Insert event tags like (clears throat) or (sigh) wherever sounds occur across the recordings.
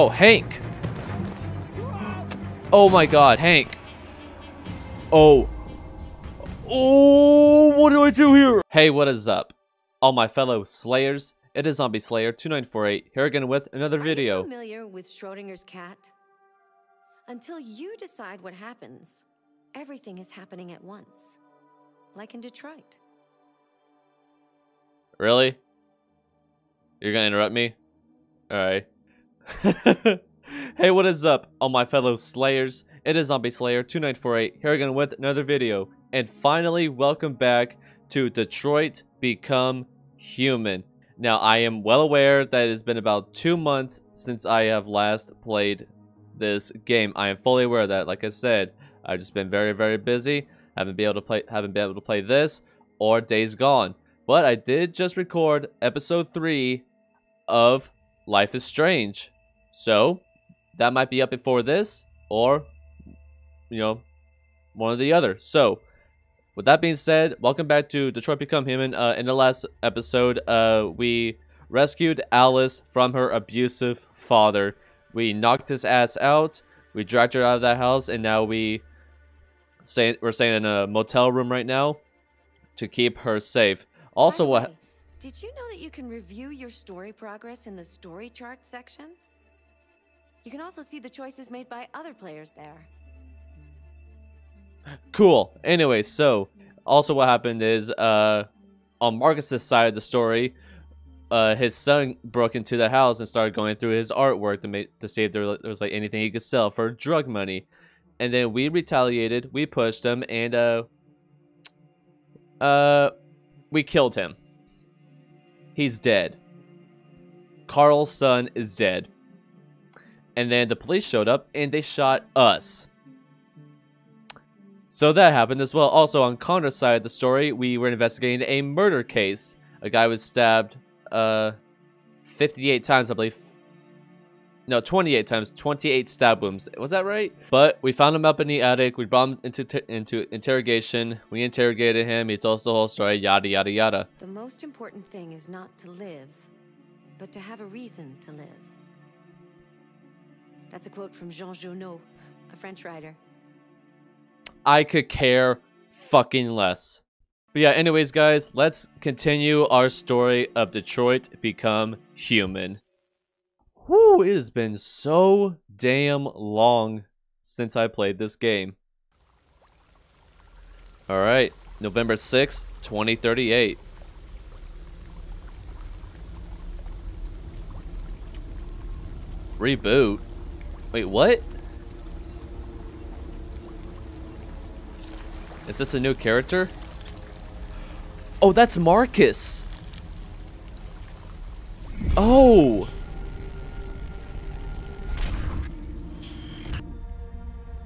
Oh, Hank! Oh my god, Hank! Oh. Oh, what do I do here? Hey, what is up? All my fellow Slayers, it is Zombie Slayer 2948 here again with another Are video. you familiar with Schrodinger's cat? Until you decide what happens, everything is happening at once. Like in Detroit. Really? You're gonna interrupt me? Alright. (laughs) hey, what is up, all my fellow Slayers? It is Zombie Slayer 2948 here again with another video. And finally, welcome back to Detroit Become Human. Now, I am well aware that it has been about two months since I have last played this game. I am fully aware of that. Like I said, I've just been very, very busy. Haven't been able to play haven't been able to play this or Days Gone. But I did just record episode 3 of Life is Strange. So, that might be up before this or you know, one or the other. So, with that being said, welcome back to Detroit Become Human. Uh, in the last episode, uh, we rescued Alice from her abusive father. We knocked his ass out. We dragged her out of that house, and now we say we're staying in a motel room right now to keep her safe. Also, what? Did you know that you can review your story progress in the story chart section? You can also see the choices made by other players there. Cool. Anyway, so also what happened is uh on Marcus's side of the story, uh his son broke into the house and started going through his artwork to make to see if there was, like anything he could sell for drug money. And then we retaliated, we pushed him and uh uh we killed him. He's dead. Carl's son is dead. And then the police showed up and they shot us. So that happened as well. Also, on Connor's side of the story, we were investigating a murder case. A guy was stabbed uh, 58 times, I believe. No, 28 times. 28 stab wounds. Was that right? But we found him up in the attic. We brought him into, into interrogation. We interrogated him. He told us the whole story. Yada, yada, yada. The most important thing is not to live, but to have a reason to live. That's a quote from Jean Genet, a French writer. I could care fucking less. But yeah, anyways, guys, let's continue our story of Detroit Become Human. Whew, it has been so damn long since I played this game. Alright, November 6th, 2038. Reboot? Wait, what? Is this a new character? Oh, that's Marcus. Oh.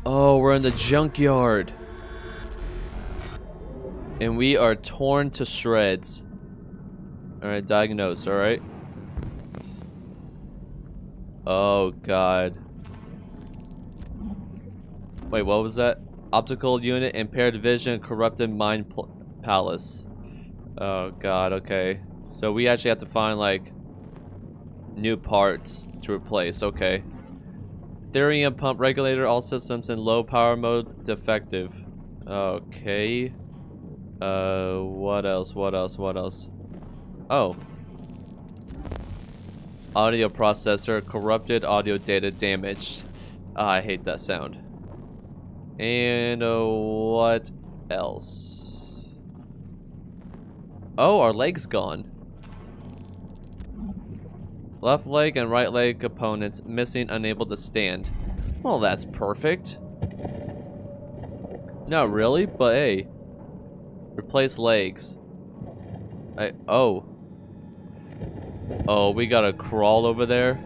Oh, we're in the junkyard. And we are torn to shreds. Alright, diagnose, alright? Oh, God. Wait, what was that? Optical unit, impaired vision, corrupted mind palace. Oh god, okay. So we actually have to find like new parts to replace, okay. Thirium pump regulator, all systems in low power mode, defective. Okay. Uh, what else, what else, what else? Oh. Audio processor, corrupted audio data damaged. Ah, I hate that sound. And uh, what else? Oh, our leg's gone. Left leg and right leg components missing, unable to stand. Well, that's perfect. Not really, but hey. Replace legs. I oh. Oh, we gotta crawl over there.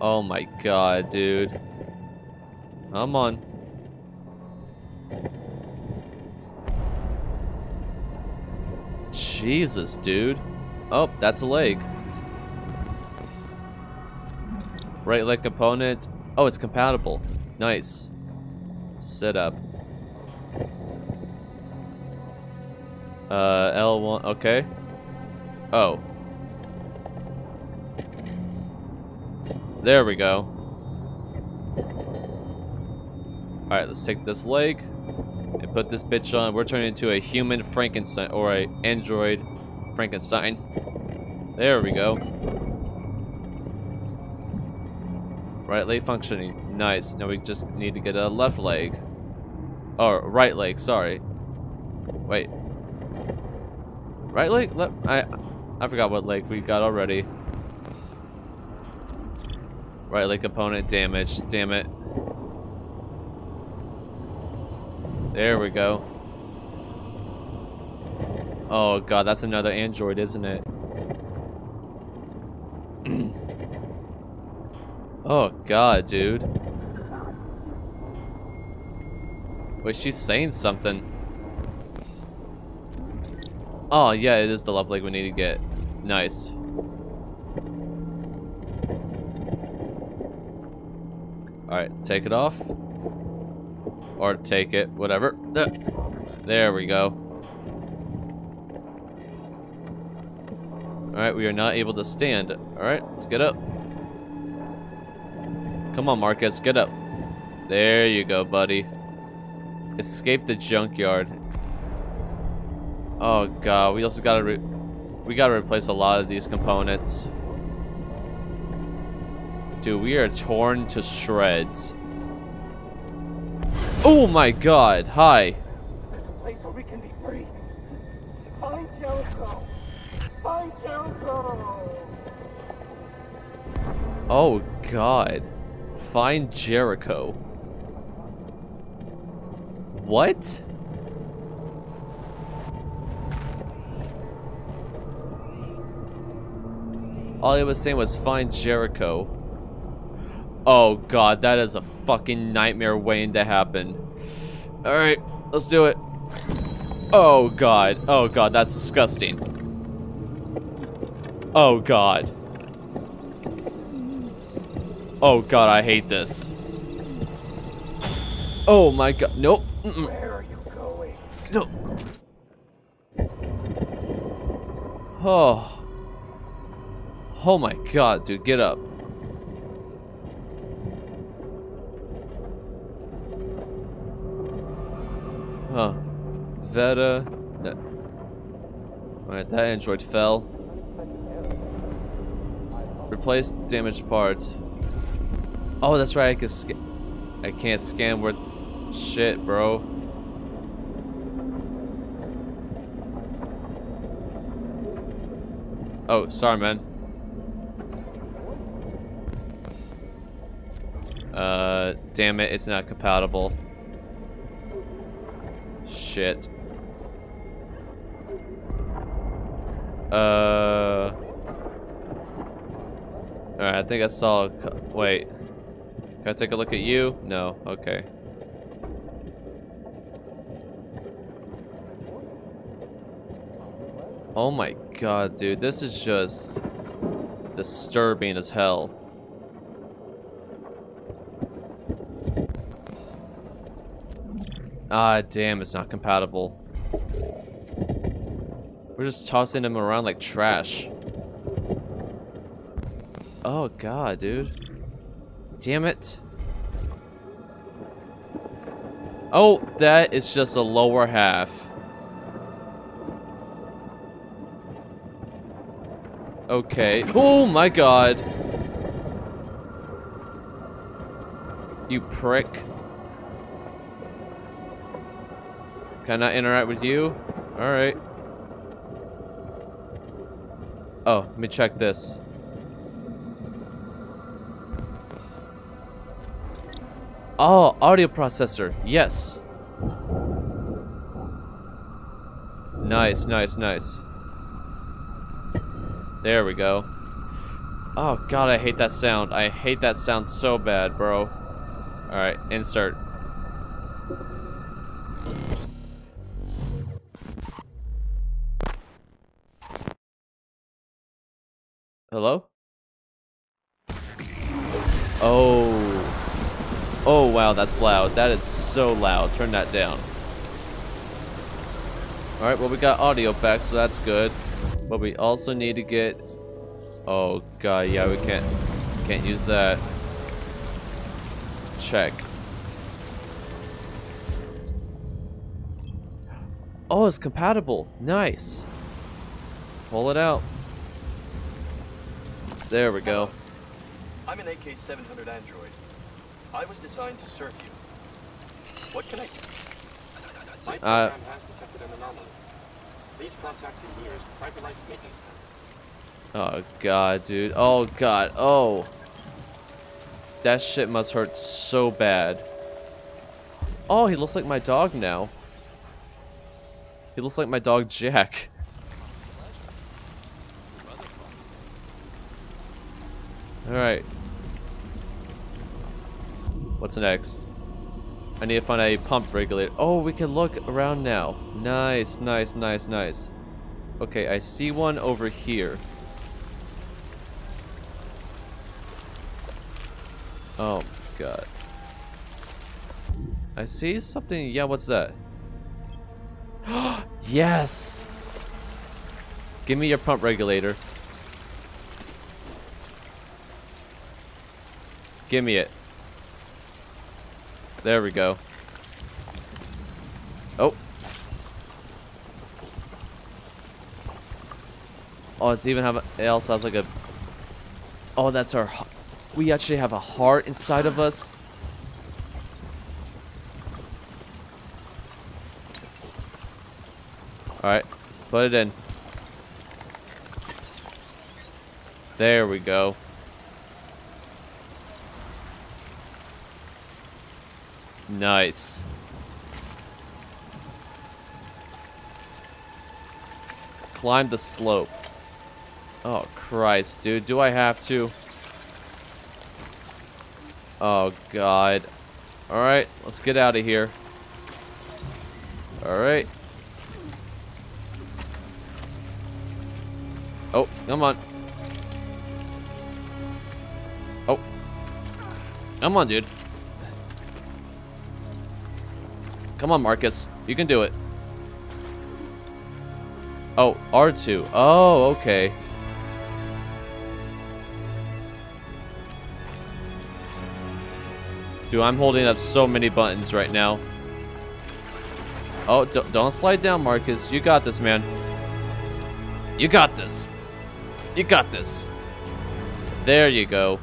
Oh my god, dude. Come on. Jesus, dude. Oh, that's a leg. Right leg component. Oh, it's compatible. Nice. Set up. Uh, L1. Okay. Oh. There we go. Alright, let's take this leg and put this bitch on. We're turning into a human Frankenstein or a android Frankenstein. There we go. Right leg functioning. Nice. Now we just need to get a left leg. Or right leg, sorry. Wait. Right leg? I I forgot what leg we got already. Right leg component damage. Damn it. There we go. Oh god, that's another android, isn't it? (clears throat) oh god, dude. Wait, she's saying something. Oh yeah, it is the love leg we need to get. Nice. Alright, take it off. Or take it, whatever. There we go. Alright, we are not able to stand. Alright, let's get up. Come on, Marcus, get up. There you go, buddy. Escape the junkyard. Oh god, we also gotta we gotta replace a lot of these components. Dude, we are torn to shreds. Oh my god, hi. place where we can be free. Find Jericho. Find Jericho. Oh god. Find Jericho. What? All he was saying was find Jericho. Oh god, that is a fucking nightmare waiting to happen. Alright, let's do it. Oh god, oh god, that's disgusting. Oh god. Oh god, I hate this. Oh my god, nope. Mm -mm. Where are you going? No. Oh. Oh my god, dude, get up. Huh. Veta. No. Alright, that android fell. Replace damaged parts. Oh, that's right, I can scan. I can't scan where. Shit, bro. Oh, sorry, man. Uh, damn it, it's not compatible. Shit. Uh. Alright, I think I saw. Wait. Can I take a look at you? No. Okay. Oh my god, dude. This is just disturbing as hell. Ah, damn, it's not compatible. We're just tossing them around like trash. Oh god, dude. Damn it. Oh, that is just a lower half. Okay. Oh my god. You prick. Can I interact with you? Alright. Oh, let me check this. Oh, audio processor. Yes. Nice, nice, nice. There we go. Oh god, I hate that sound. I hate that sound so bad, bro. Alright, insert. Wow, that's loud. That is so loud. Turn that down. Alright, well, we got audio back, so that's good. But we also need to get... Oh, God, yeah, we can't... can't use that. Check. Oh, it's compatible. Nice. Pull it out. There we go. I'm an AK-700 android. I was designed to serve you. What can I do? My Uh, has detected an anomaly. Please contact the nearest CyberLife maintenance center. Oh god, dude. Oh god. Oh. That shit must hurt so bad. Oh, he looks like my dog now. He looks like my dog Jack. Alright. What's next? I need to find a pump regulator. Oh, we can look around now. Nice, nice, nice, nice. Okay, I see one over here. Oh god. I see something. Yeah, what's that? (gasps) yes! Give me your pump regulator. Give me it. There we go. Oh. Oh, it's even have a, it also has like a. Oh, that's our. We actually have a heart inside of us. All right, put it in. There we go. Nice. Climb the slope. Oh, Christ, dude. Do I have to? Oh, God. Alright, let's get out of here. Alright. Oh, come on. Oh. Come on, dude. Come on, Marcus. You can do it. Oh, R2. Oh, okay. Dude, I'm holding up so many buttons right now. Oh, don't slide down, Marcus. You got this, man. You got this. You got this. There you go.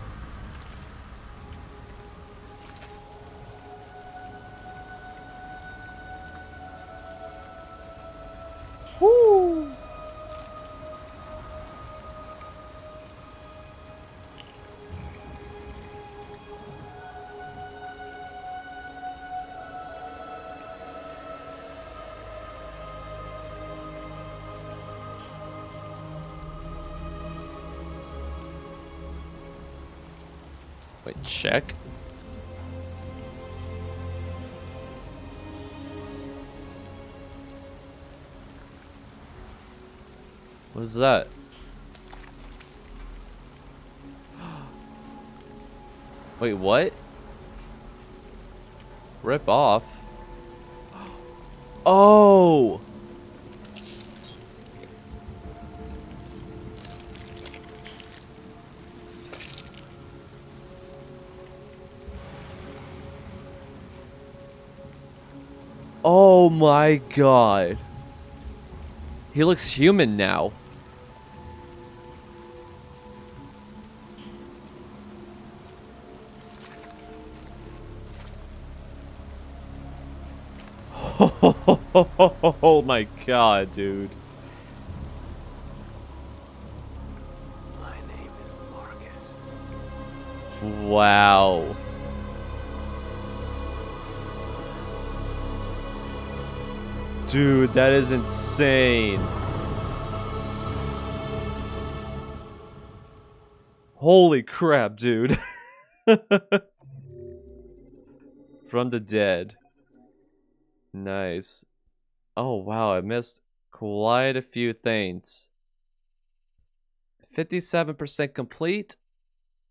Check. What is that? (gasps) Wait, what? Rip off? (gasps) Oh! My god. He looks human now. (laughs) Oh my god, dude. My name is Marcus. Wow. Dude, that is insane. Holy crap, dude. (laughs) From the dead. Nice. Oh, wow, I missed quite a few things. 57% complete?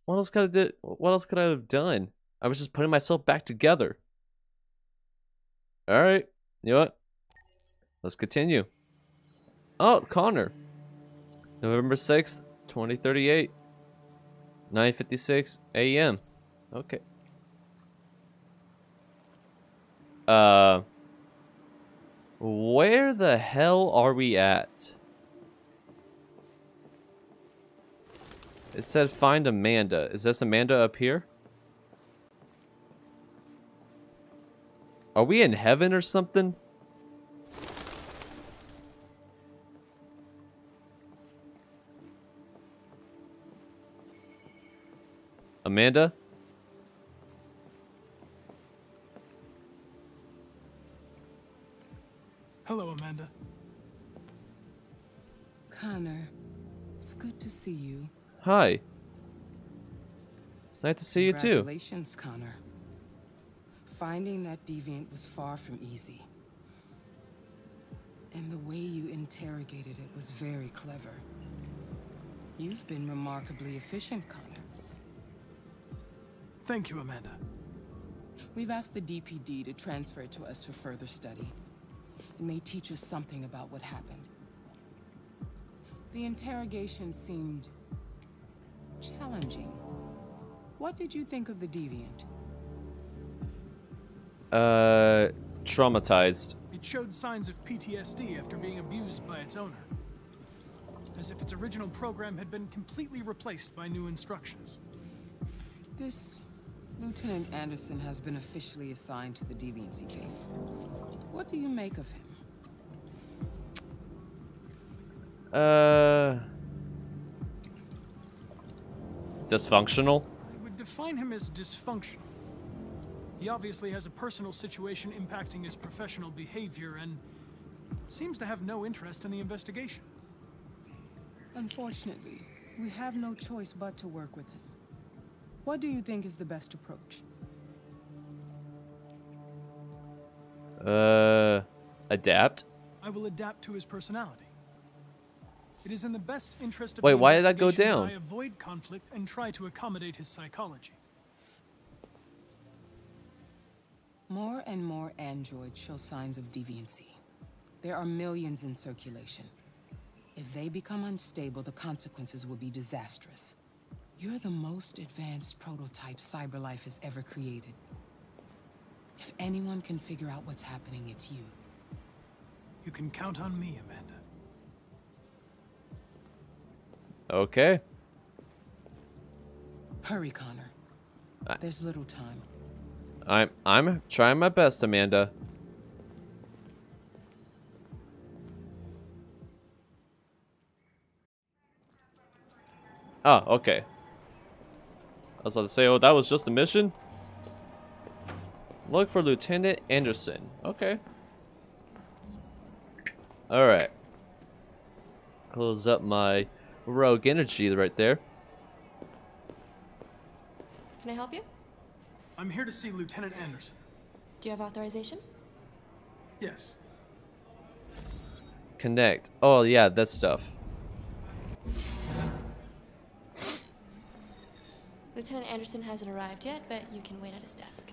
What else could I do? What else could I have done? I was just putting myself back together. All right, you know what? Let's continue. Oh, Connor. November 6th, 2038. 9:56 a.m. Okay. Uh Where the hell are we at? It said find Amanda. Is this Amanda up here? Are we in heaven or something? Amanda? Hello, Amanda. Connor, it's good to see you. Hi. It's nice to see you too. Congratulations, Connor. Finding that deviant was far from easy. And the way you interrogated it was very clever. You've been remarkably efficient, Connor. Thank you, Amanda. We've asked the DPD to transfer it to us for further study. It may teach us something about what happened. The interrogation seemed challenging. What did you think of the deviant? Uh, traumatized. It showed signs of PTSD after being abused by its owner. As if its original program had been completely replaced by new instructions. This Lieutenant Anderson has been officially assigned to the deviancy case. What do you make of him? Uh, dysfunctional. I would define him as dysfunctional. He obviously has a personal situation impacting his professional behavior and seems to have no interest in the investigation. Unfortunately, we have no choice but to work with him. What do you think is the best approach? Uh, adapt. I will adapt to his personality. It is in the best interest of Wait, the why did that go investigation down? I avoid conflict and try to accommodate his psychology. More and more androids show signs of deviancy. There are millions in circulation. If they become unstable, the consequences will be disastrous. You're the most advanced prototype CyberLife has ever created. If anyone can figure out what's happening, it's you. You can count on me, Amanda. Okay. Hurry, Connor. I- There's little time. I'm I'm trying my best, Amanda. Oh, okay. I was about to say, oh, that was just a mission? Look for Lieutenant Anderson. Okay. Alright. Close up my rogue energy right there. Can I help you? I'm here to see Lieutenant Anderson. Do you have authorization? Yes. Connect. Oh, yeah, that stuff. Lieutenant Anderson hasn't arrived yet, but you can wait at his desk.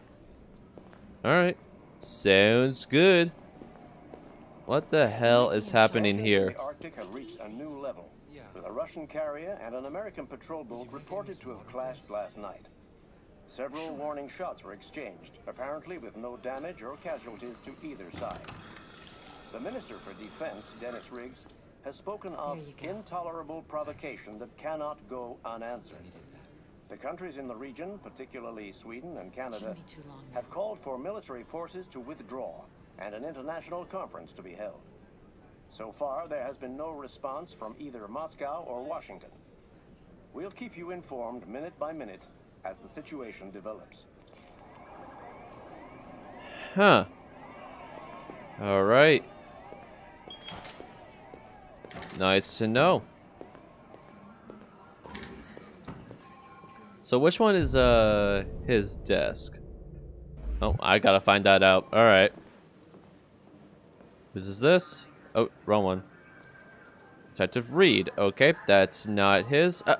Alright. Sounds good. What the hell is happening here? the Arctic have reached a new level, with a Russian carrier and an American patrol boat reported to have clashed last night. Several warning shots were exchanged, apparently with no damage or casualties to either side. The Minister for Defense, Dennis Riggs, has spoken of intolerable provocation that cannot go unanswered. The countries in the region, particularly Sweden and Canada, have called for military forces to withdraw and an international conference to be held. So far, there has been no response from either Moscow or Washington. We'll keep you informed minute by minute as the situation develops. Huh. Alright. Nice to know. So which one is uh his desk? Oh, I gotta find that out. Alright. Whose is this? Oh, wrong one. Detective Reed. Okay, that's not his. Uh,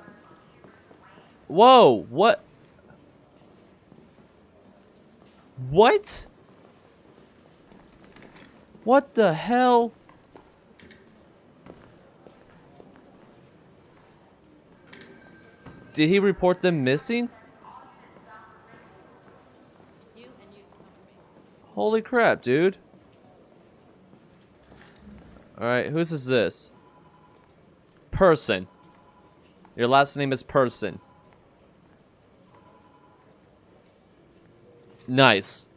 whoa, what? What? What the hell? Did he report them missing? Holy crap, dude. Alright, whose is this? Person. Your last name is Person. Nice.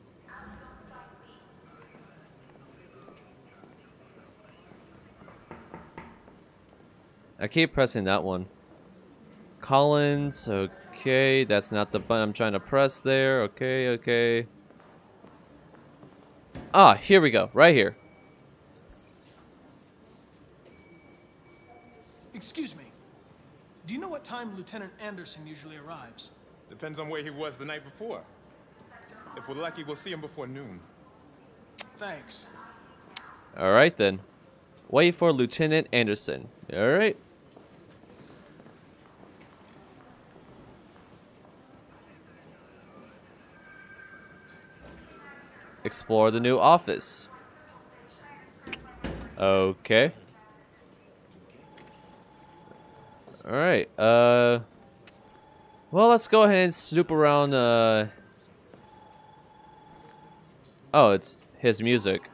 I keep pressing that one. Collins, okay, that's not the button I'm trying to press there. Okay, okay. Ah, here we go, right here. Excuse me. Do you know what time Lieutenant Anderson usually arrives? Depends on where he was the night before. If we're lucky, we'll see him before noon. Thanks. Alright then. Wait for Lieutenant Anderson. Alright. Explore the new office. Okay. Alright, uh... Well, let's go ahead and snoop around, uh... Oh, it's his music.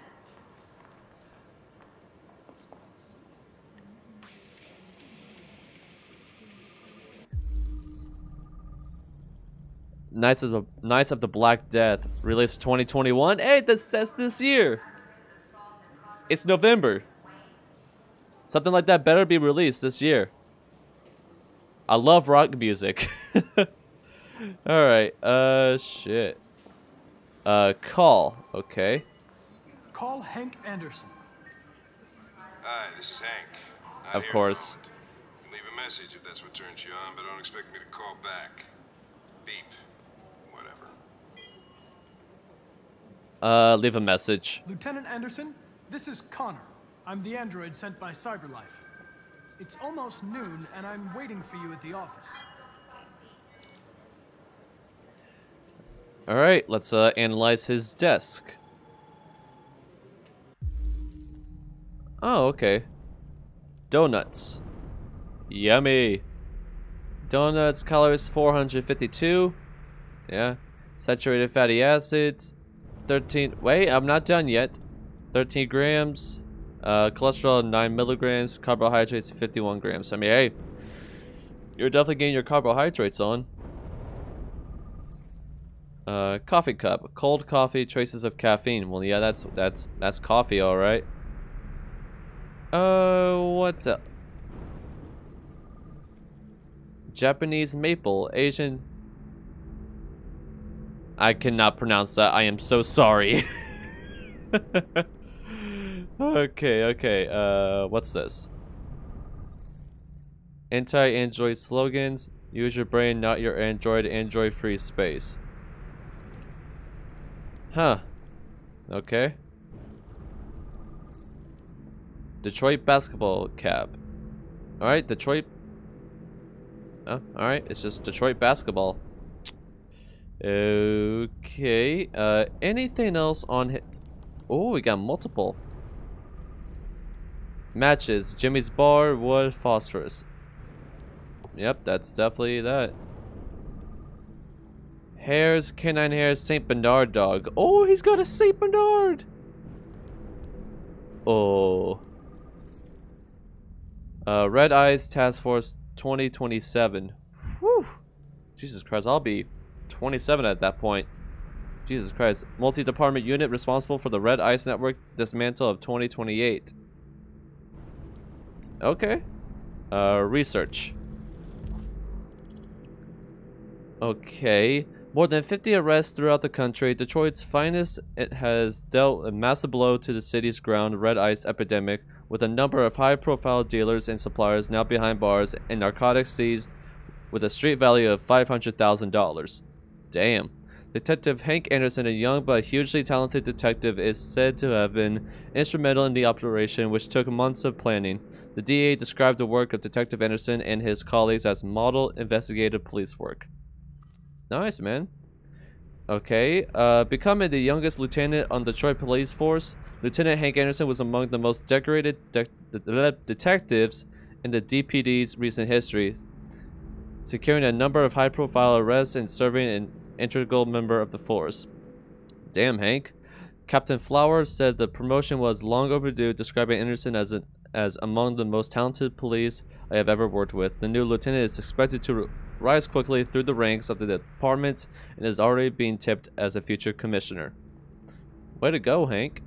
Knights of the Knights of the Black Death, released 2021. Hey, that's that's this year. It's November. Something like that better be released this year. I love rock music. (laughs) All right. Uh, shit. Uh, call. Okay. Call Hank Anderson. Hi, this is Hank. Not Of course. at the moment. Leave a message if that's what turns you on, but don't expect me to call back. Beep. Uh, leave a message. Lieutenant Anderson, this is Connor. I'm the android sent by CyberLife. It's almost noon, and I'm waiting for you at the office. All right, let's uh, analyze his desk. Oh, okay. Donuts. Yummy. Donuts, calories 452. Yeah. Saturated fatty acids. 13. Wait, I'm not done yet. 13 grams. Uh, cholesterol, 9 milligrams. Carbohydrates, 51 grams. I mean, hey. You're definitely getting your carbohydrates on. Uh, coffee cup, cold coffee, traces of caffeine. Well, yeah, that's that's that's coffee, all right. Uh, what's up? Japanese maple, Asian. I cannot pronounce that. I am so sorry. (laughs) okay, okay. Uh, what's this? Anti-Android slogans. Use your brain, not your Android. Android-free space. Huh. Okay. Detroit basketball cap. Alright, Detroit. Oh, alright, it's just Detroit basketball. Okay. Uh, anything else on? Oh, we got multiple. Matches. Jimmy's Bar, Wood, Phosphorus. Yep, that's definitely that. Hairs, canine hairs, Saint Bernard dog. Oh, he's got a Saint Bernard. Oh. Uh, Red Ice Task Force 2027. Whew. Jesus Christ, I'll be 27 at that point. Jesus Christ. Multi-department unit responsible for the Red Ice Network dismantle of 2028. Okay. Uh, research. Okay. More than 50 arrests throughout the country, Detroit's finest, it has dealt a massive blow to the city's ground red ice epidemic, with a number of high-profile dealers and suppliers now behind bars and narcotics seized with a street value of $500,000. Damn. Detective Hank Anderson, a young but hugely talented detective, is said to have been instrumental in the operation, which took months of planning. The DA described the work of Detective Anderson and his colleagues as model investigative police work. Nice, man. Okay, uh, becoming the youngest lieutenant on the Detroit Police Force, Lieutenant Hank Anderson was among the most decorated de de detectives in the DPD's recent history. securing a number of high-profile arrests and serving an integral member of the force. Damn, Hank. Captain Fowler said the promotion was long overdue, describing Anderson as an as among the most talented police I have ever worked with. The new lieutenant is expected to rise quickly through the ranks of the department and is already being tipped as a future commissioner. Way to go, Hank.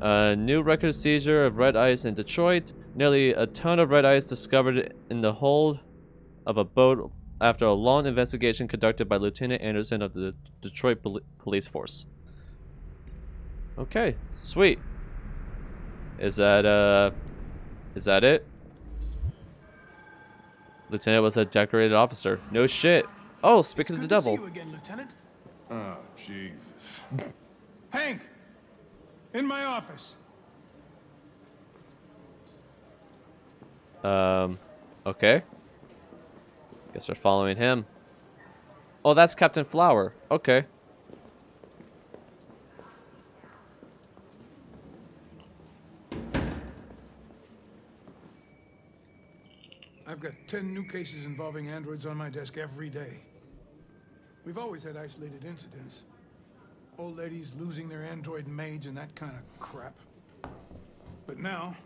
A new record seizure of red ice in Detroit. Nearly a ton of red ice discovered in the hold of a boat after a long investigation conducted by Lieutenant Anderson of the Detroit Pol Police Force. Okay, sweet. Is that uh is that it? Lieutenant was a decorated officer. No shit. Oh, speaking of the devil. See you again, Lieutenant. Oh, Jesus. (laughs) Hank! In my office. Um okay. Guess we're following him. Oh, that's Captain Fowler. Okay. I've got 10 new cases involving androids on my desk every day. We've always had isolated incidents. Old ladies losing their android maids and that kind of crap. But now,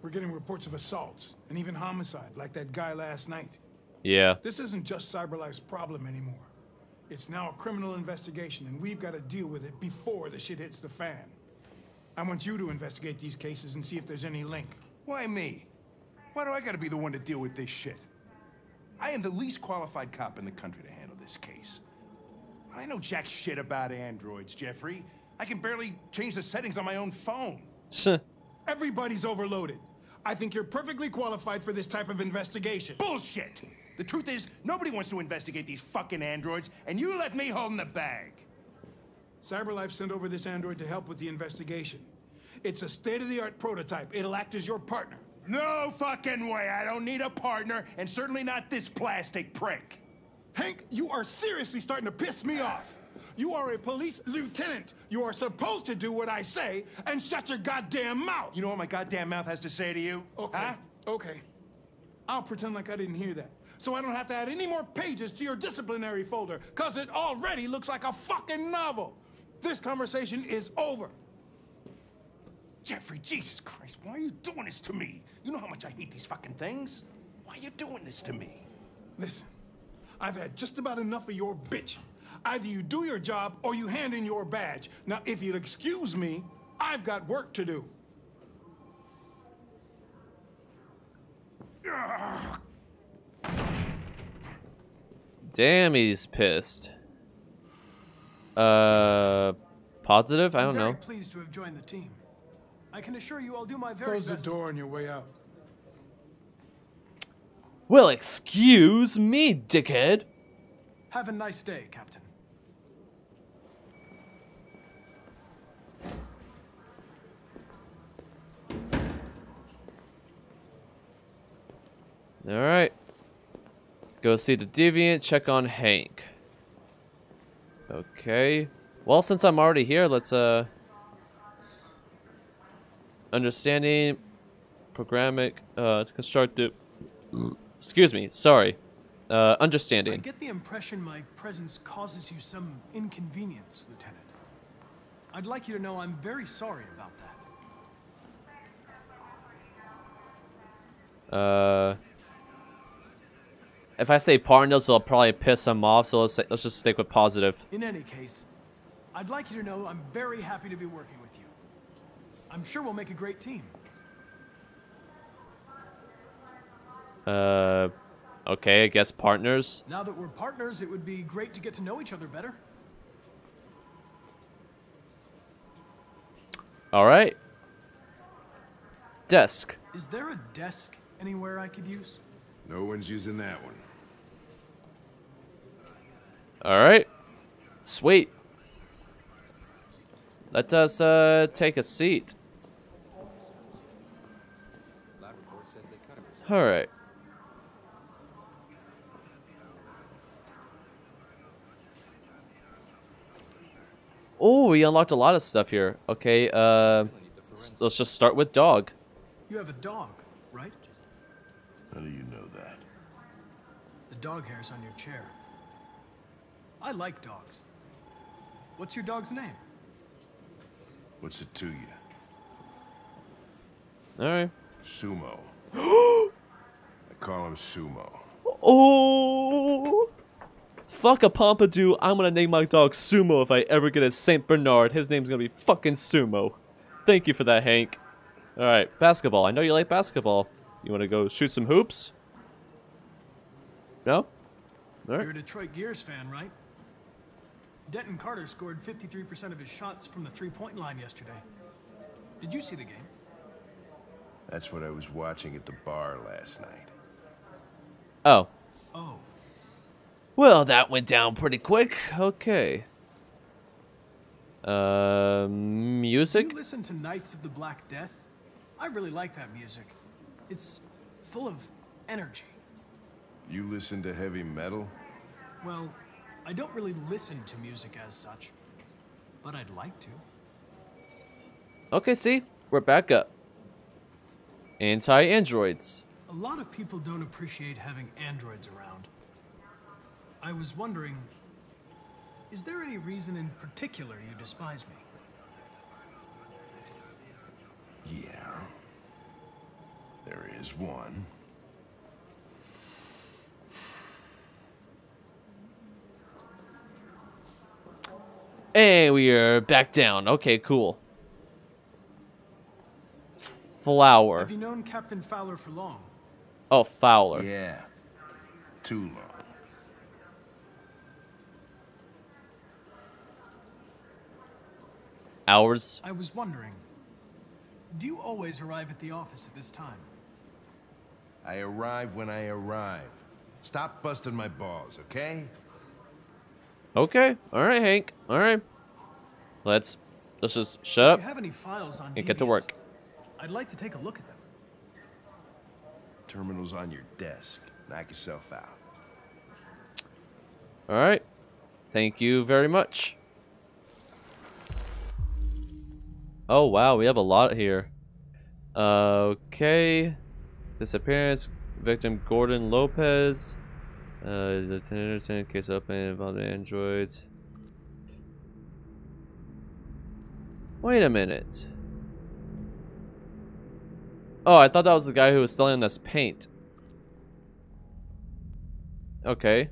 we're getting reports of assaults and even homicide, like that guy last night. Yeah. This isn't just CyberLife's problem anymore. It's now a criminal investigation, and we've got to deal with it before the shit hits the fan. I want you to investigate these cases and see if there's any link. Why me? Why do I gotta be the one to deal with this shit? I am the least qualified cop in the country to handle this case. I know jack shit about androids, Jeffrey. I can barely change the settings on my own phone. Everybody's overloaded. I think you're perfectly qualified for this type of investigation. Bullshit! The truth is, nobody wants to investigate these fucking androids, and you left me holding the bag. CyberLife sent over this android to help with the investigation. It's a state-of-the-art prototype. It'll act as your partner. No fucking way! I don't need a partner, and certainly not this plastic prick. Hank, you are seriously starting to piss me off. You are a police lieutenant. You are supposed to do what I say and shut your goddamn mouth. You know what my goddamn mouth has to say to you? Okay. Huh? Okay. I'll pretend like I didn't hear that. So I don't have to add any more pages to your disciplinary folder, because it already looks like a fucking novel. This conversation is over. Jeffrey, Jesus Christ, why are you doing this to me? You know how much I hate these fucking things. Why are you doing this to me? Listen, I've had just about enough of your bitch. Either you do your job or you hand in your badge. Now, if you'll excuse me, I've got work to do. Ah, Damn, he's pissed. Uh, positive? I don't I'm very know. pleased to have joined the team. I can assure you I'll do my very Close the door on your way out. Well, excuse me, dickhead. Have a nice day, Captain. Alright. Go see the Deviant, check on Hank. Okay. Well, since I'm already here, let's, uh... Understanding... Programmic, uh, it's constructive... Excuse me, sorry. Uh, understanding. I get the impression my presence causes you some inconvenience, Lieutenant. I'd like you to know I'm very sorry about that. Uh... If I say partners, it'll probably piss him off, so let's, let's just stick with positive. In any case, I'd like you to know I'm very happy to be working with you. I'm sure we'll make a great team. Uh... Okay, I guess partners. Now that we're partners, it would be great to get to know each other better. Alright. Desk. Is there a desk anywhere I could use? No one's using that one. Alright. Sweet. Let us uh, take a seat. Alright. Oh, we unlocked a lot of stuff here. Okay, uh, let's just start with dog. You have a dog, right? How do you know that? The dog hairs on your chair. I like dogs. What's your dog's name? What's it to you? Alright. Sumo. (gasps) I call him Sumo. Oh! Fuck a Pompadour. I'm gonna name my dog Sumo if I ever get a St. Bernard. His name's gonna be fucking Sumo. Thank you for that, Hank. Alright, basketball. I know you like basketball. You wanna go shoot some hoops? No? Alright. You're a Detroit Gears fan, right? Denton Carter scored 53% of his shots from the three-point line yesterday. Did you see the game? That's what I was watching at the bar last night. Oh. Oh. Well, that went down pretty quick. Okay. Uh, music? You listen to Knights of the Black Death? I really like that music. It's full of energy. You listen to heavy metal? Well, I don't really listen to music as such, but I'd like to. Okay, see? We're back up. Anti-androids. A lot of people don't appreciate having androids around. I was wondering, is there any reason in particular you despise me? Yeah. There is one. Hey, we are back down. Okay, cool. Fowler. Have you known Captain Fowler for long? Oh, Fowler. Yeah. Too long. Hours. I was wondering, do you always arrive at the office at this time? I arrive when I arrive. Stop busting my balls, okay? Okay. All right, Hank. All right. Let's let's just shut if up you have any files on and get to work. I'd like to take a look at them. Terminal's on your desk. Knock yourself out. All right. Thank you very much. Oh wow, we have a lot here. Uh, okay. Disappearance. Victim Gordon Lopez. Uh, the Lieutenant Anderson. Case open involving androids. Wait a minute. Oh, I thought that was the guy who was selling us paint. Okay.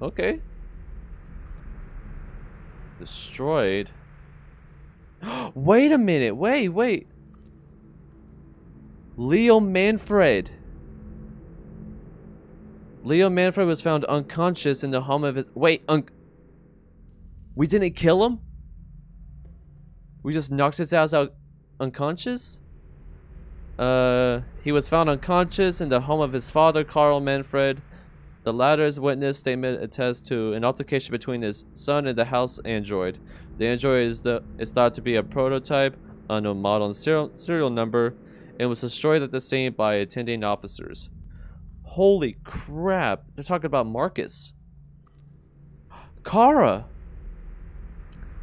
Okay. Destroyed. (gasps) wait a minute. Wait, wait. Leo Manfred. Leo Manfred was found unconscious in the home of his. Wait, un. We didn't kill him? We just knocked his ass out unconscious? Uh, he was found unconscious in the home of his father, Carl Manfred. The latter's witness statement attests to an altercation between his son and the house android. The android is the is thought to be a prototype, unknown model and serial, serial number, and was destroyed at the scene by attending officers. Holy crap! They're talking about Marcus. Kara.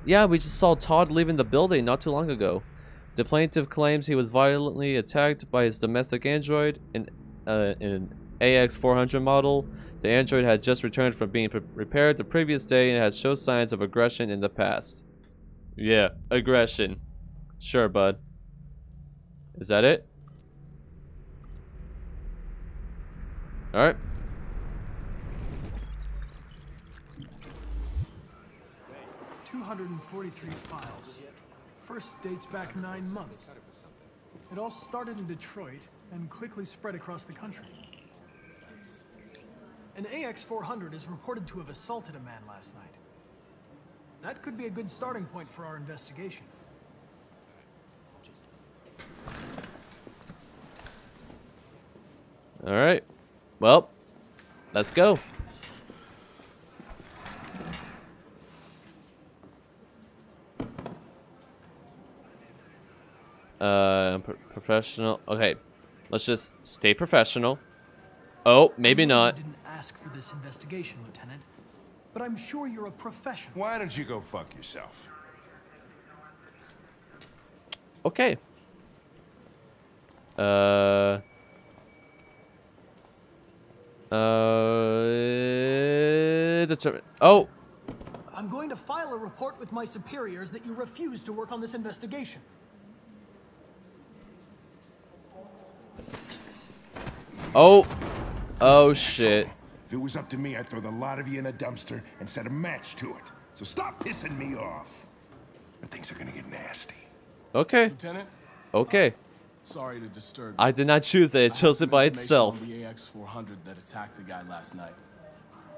Yeah, we just saw Todd leaving the building not too long ago. The plaintiff claims he was violently attacked by his domestic android, an, uh, an AX400 model. The android had just returned from being repaired the previous day and had shown signs of aggression in the past. Yeah, aggression. Sure, bud. Is that it? Alright. Two hundred and forty-three files. First dates back nine months. It all started in Detroit and quickly spread across the country. An AX-400 is reported to have assaulted a man last night. That could be a good starting point for our investigation. Alright. Well, let's go. Uh, pro professional. Okay, let's just stay professional. Oh, maybe not. I didn't ask for this investigation, Lieutenant, but I'm sure you're a professional. Why don't you go fuck yourself? Okay. Uh, uh, determine. Oh. I'm going to file a report with my superiors that you refused to work on this investigation. Oh. Oh shit. If it was up to me, I'd throw the lot of you in a dumpster and set a match to it. So stop pissing me off. But things are gonna get nasty. Okay. Lieutenant. Okay sorry to disturb you. I did not choose it. It I chose it by itself. The AX-400 that attacked the guy last night.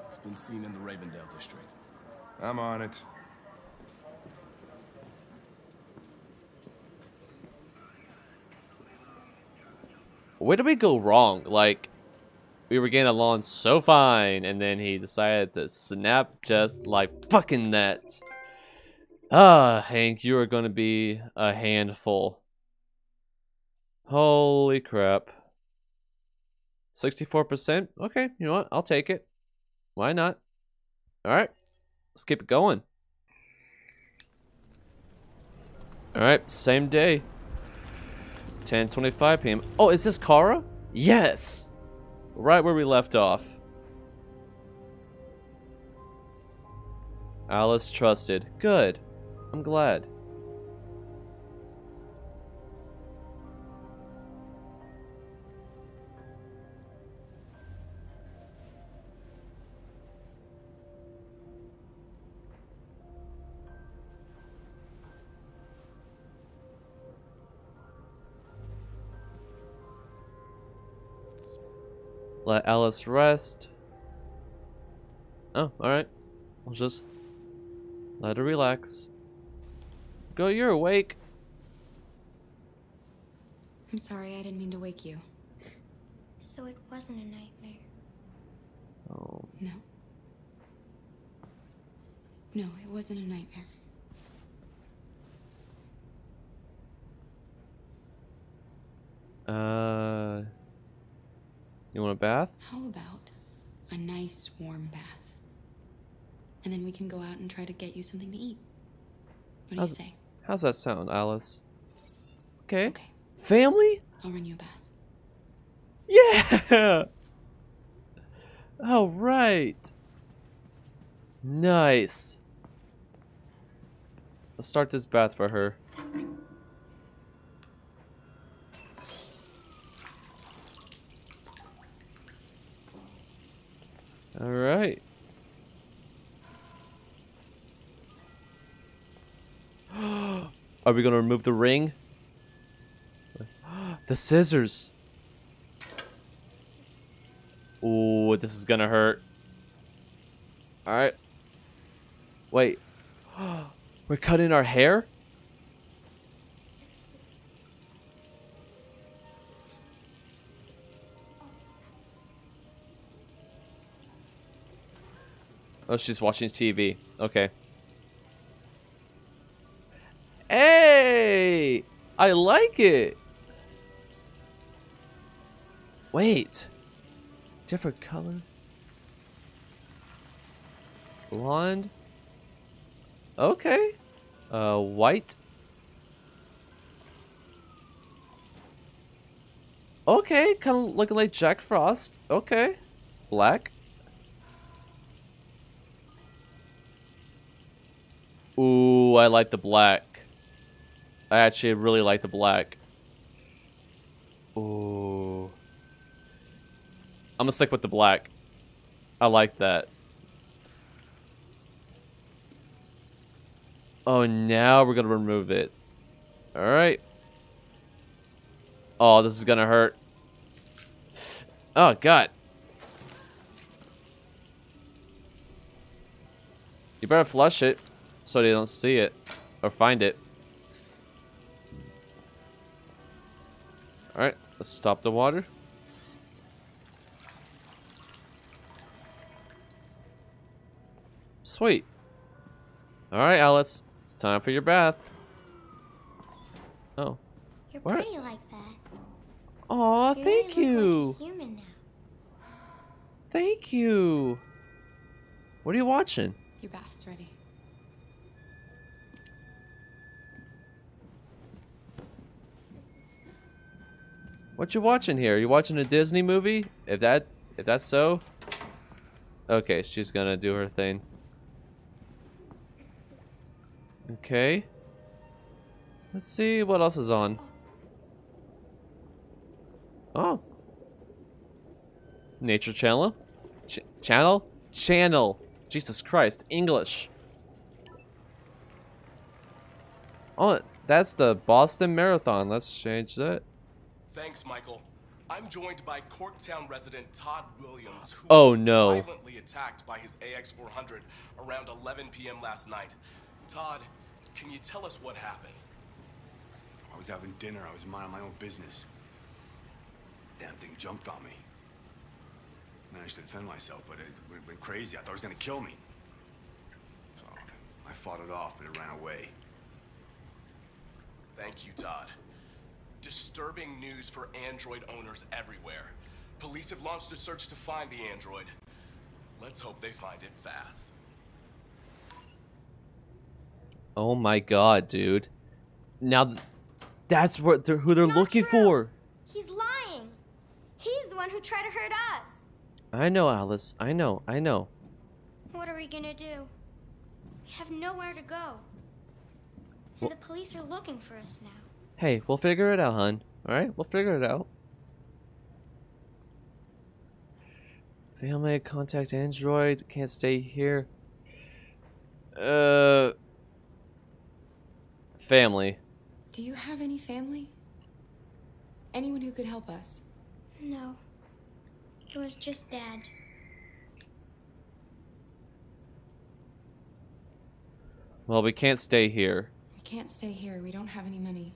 It's been seen in the Ravendale district. I'm on it. Where did we go wrong? Like, we were getting along so fine, and then he decided to snap just like fucking that. Ah, Hank, you are going to be a handful. Holy crap. 64%? Okay, you know what? I'll take it. Why not? Alright, let's keep it going. Alright, same day. 10:25 p.m. Oh, is this Kara? Yes. Right where we left off. Alice trusted. Good. I'm glad. Let Alice rest. Oh, alright. I'll just let her relax. Go, you're awake. I'm sorry, I didn't mean to wake you. So it wasn't a nightmare. Oh. No. No, it wasn't a nightmare. Uh. You want a bath? How about a nice warm bath? And then we can go out and try to get you something to eat. What do How's, you say? how's that sound, Alice? Okay. Okay. Family? I'll run you a bath. Yeah! (laughs) All right. Nice. Let's start this bath for her. All right. (gasps) Are we gonna remove the ring? (gasps) the scissors. Oh, this is gonna hurt. Alright. Wait. (gasps) We're cutting our hair? Oh, she's watching TV. Okay. Hey! I like it! Wait. Different color? Blonde? Okay. Uh, white? Okay, kind of looking like Jack Frost. Okay. Black? Ooh, I like the black. I actually really like the black. Ooh. I'm gonna stick with the black. I like that. Oh, now we're gonna remove it. Alright. Oh, this is gonna hurt. Oh, God. You better flush it so they don't see it or find it. Alright, let's stop the water. Sweet. Alright, Alice. It's time for your bath. Oh. You're What? pretty like that. Aw, you thank really you. Look like a human now. Thank you. What are you watching? Your bath's ready. What you watching here? You watching a Disney movie? If that if that's so. Okay, she's gonna do her thing. Okay. Let's see what else is on. Oh. Nature Channel? Ch channel? Channel. Jesus Christ. English. Oh, that's the Boston Marathon. Let's change that. Thanks, Michael. I'm joined by Corktown resident Todd Williams, who Oh, was no. violently attacked by his AX-400 around 11 p.m. last night. Todd, can you tell us what happened? I was having dinner. I was minding my own business. Damn thing jumped on me. Managed to defend myself, but it would have been crazy. I thought it was gonna kill me. So I fought it off, but it ran away. Thank you, Todd. Disturbing news for Android owners everywhere. Police have launched a search to find the android. Let's hope they find it fast. Oh my god, dude. Now, th- that's what they're, who they're looking for. He's lying. He's the one who tried to hurt us. I know, Alice. I know. I know. What are we gonna do? We have nowhere to go. Well- And the police are looking for us now. Hey, we'll figure it out, hun. All right, we'll figure it out. Family contact Android can't stay here. Uh, family. Do you have any family? Anyone who could help us? No. It was just Dad. Well, we can't stay here. We can't stay here. We don't have any money.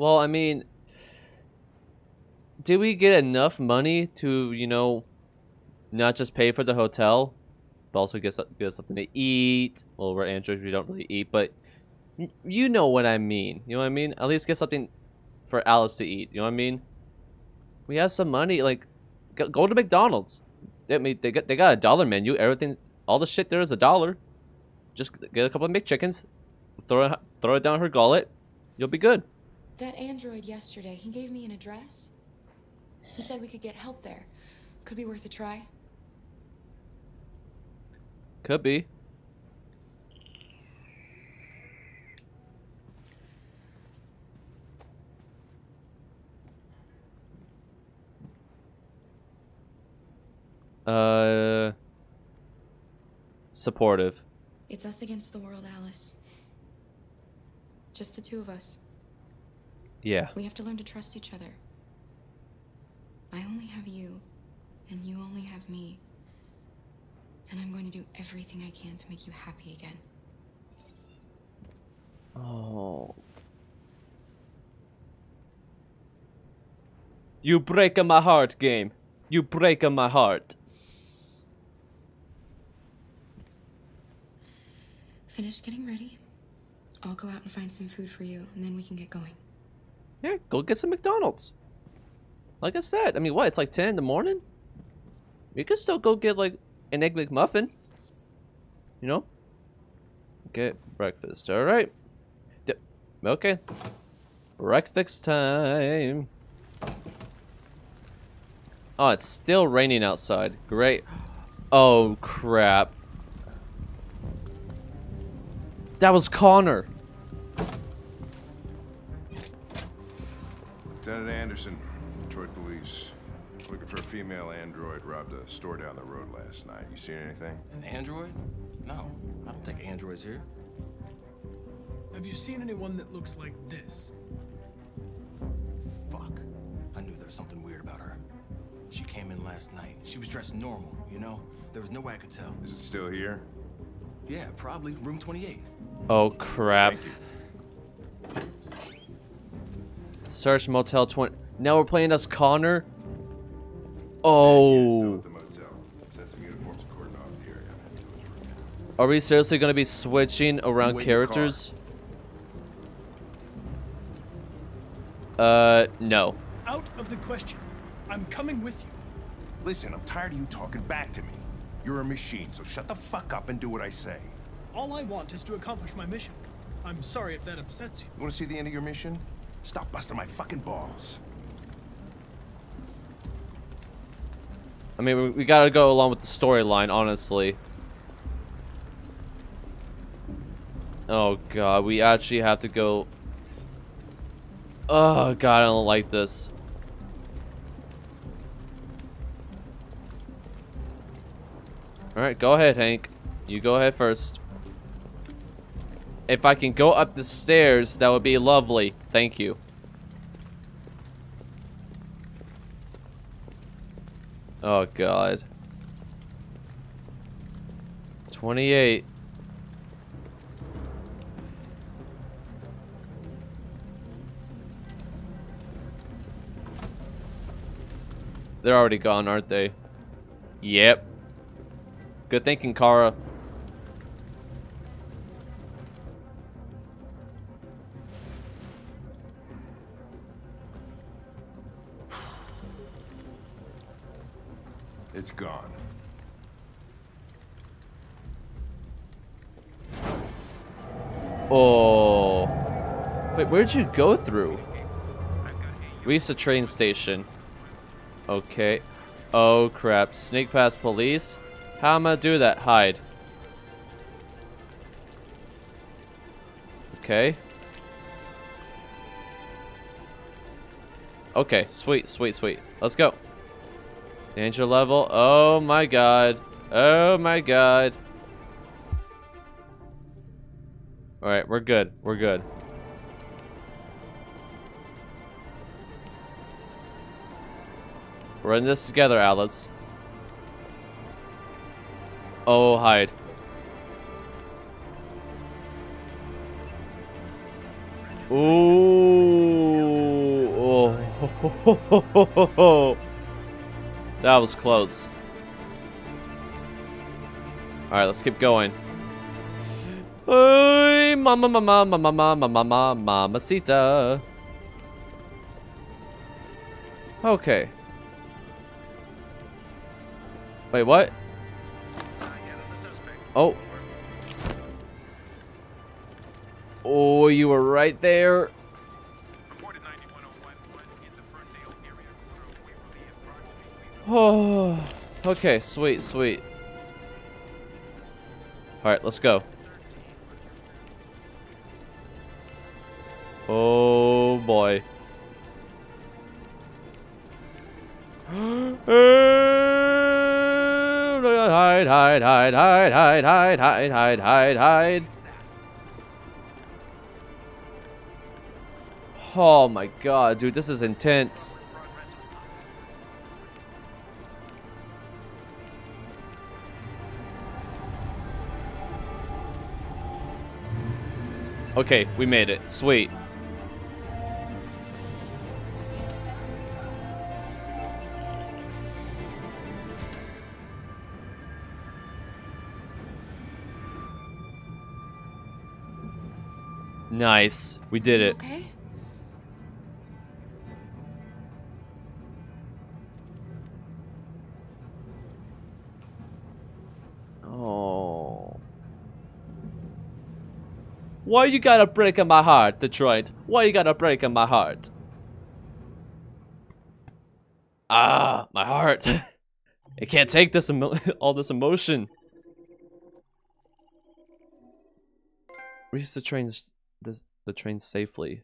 Well, I mean, did we get enough money to, you know, not just pay for the hotel, but also get, get something to eat? Well, we're androids, we don't really eat, but you know what I mean. You know what I mean? At least get something for Alice to eat. You know what I mean? We have some money. Like, go, go to McDonald's. I mean, they got they got a dollar menu. Everything, all the shit there is a dollar. Just get a couple of McChickens, throw it, throw it down her gullet. You'll be good. That android yesterday, he gave me an address. He said we could get help there. Could be worth a try. Could be. Uh, supportive. It's us against the world, Alice. Just the two of us. Yeah. We have to learn to trust each other. I only have you, and you only have me. And I'm going to do everything I can to make you happy again. Oh. You break my heart, game. You break my heart. Finish getting ready. I'll go out and find some food for you, and then we can get going. Yeah, go get some McDonald's. Like I said, I mean, what? It's like 10 in the morning? You can still go get, like, an Egg McMuffin. You know? Get breakfast, alright. D okay. Breakfast time. Oh, it's still raining outside. Great. Oh, crap. That was Connor. Lieutenant Anderson, Detroit Police. Looking for a female android robbed a store down the road last night. You seen anything? An android? No, I don't think androids here. Have you seen anyone that looks like this? Fuck. I knew there was something weird about her. She came in last night. She was dressed normal, you know? There was no way I could tell. Is it still here? Yeah, probably. Room 28. Oh, crap. Search Motel 20. Now we're playing as Connor? Oh. The motel. Sent some uniforms to cordon off the area. Are we seriously going to be switching around wait in the car. characters? Uh, no. Out of the question. I'm coming with you. Listen, I'm tired of you talking back to me. You're a machine, so shut the fuck up and do what I say. All I want is to accomplish my mission. I'm sorry if that upsets you. You wanna see the end of your mission? Stop busting my fucking balls. I mean, we, we gotta go along with the storyline, honestly. Oh god, we actually have to go... Oh god, I don't like this. Alright, go ahead, Hank. You go ahead first. If I can go up the stairs, that would be lovely. Thank you. Oh, God. 28. They're already gone, aren't they? Yep. Good thinking, Kara. Oh. Wait, where'd you go through? Reach the train station. Okay. Oh crap. Sneak past police? How am I gonna do that? Hide. Okay. Okay, sweet, sweet, sweet. Let's go. Danger level. Oh my god. Oh my god. Alright, we're good. We're good. We're in this together, Alice. Oh, hide. Ooh. Oh. (laughs) that was close. Alright, let's keep going. Mama, mama, mama, mama, mama, mamacita. Okay. Wait, what? Oh. Oh, you were right there. Oh, okay, sweet, sweet. Alright, let's go. Oh boy. (gasps) hide, hide, hide, hide, hide, hide, hide, hide, hide, hide. Oh my god, dude, this is intense. Okay, we made it. Sweet. Nice. We did it. Okay. Oh. Why you gotta break in my heart, Detroit? Why you gotta break in my heart? Ah, my heart. (laughs) it can't take this (laughs) all this emotion. Reach the train's this the train safely.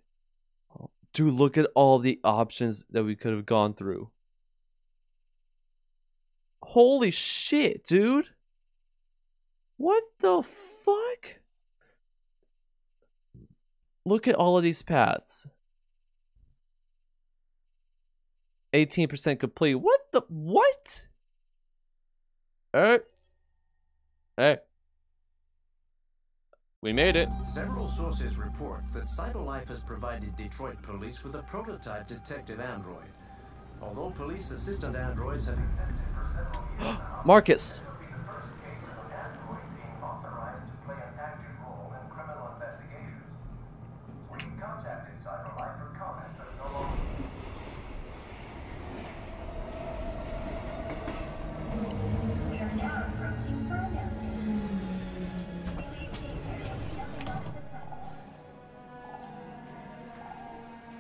Oh, dude, look at all the options that we could have gone through. Holy shit, dude. What the fuck? Look at all of these paths. 18% complete. What the what? Hey. Hey. We made it. Several sources report that CyberLife has provided Detroit police with a prototype detective android. Although police assistant androids have (gasps) Marcus.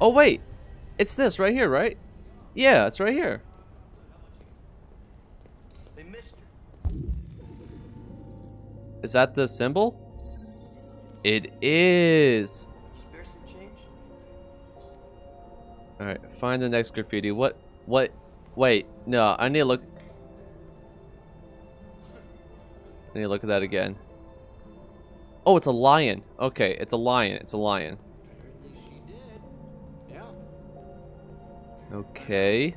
Oh, wait. It's this right here, right? Yeah, it's right here. They missed Is that the symbol? It is. Change? Alright, find the next graffiti. What? What? Wait, no, I need to look. I need to look at that again. Oh, it's a lion. Okay, it's a lion. It's a lion. Okay.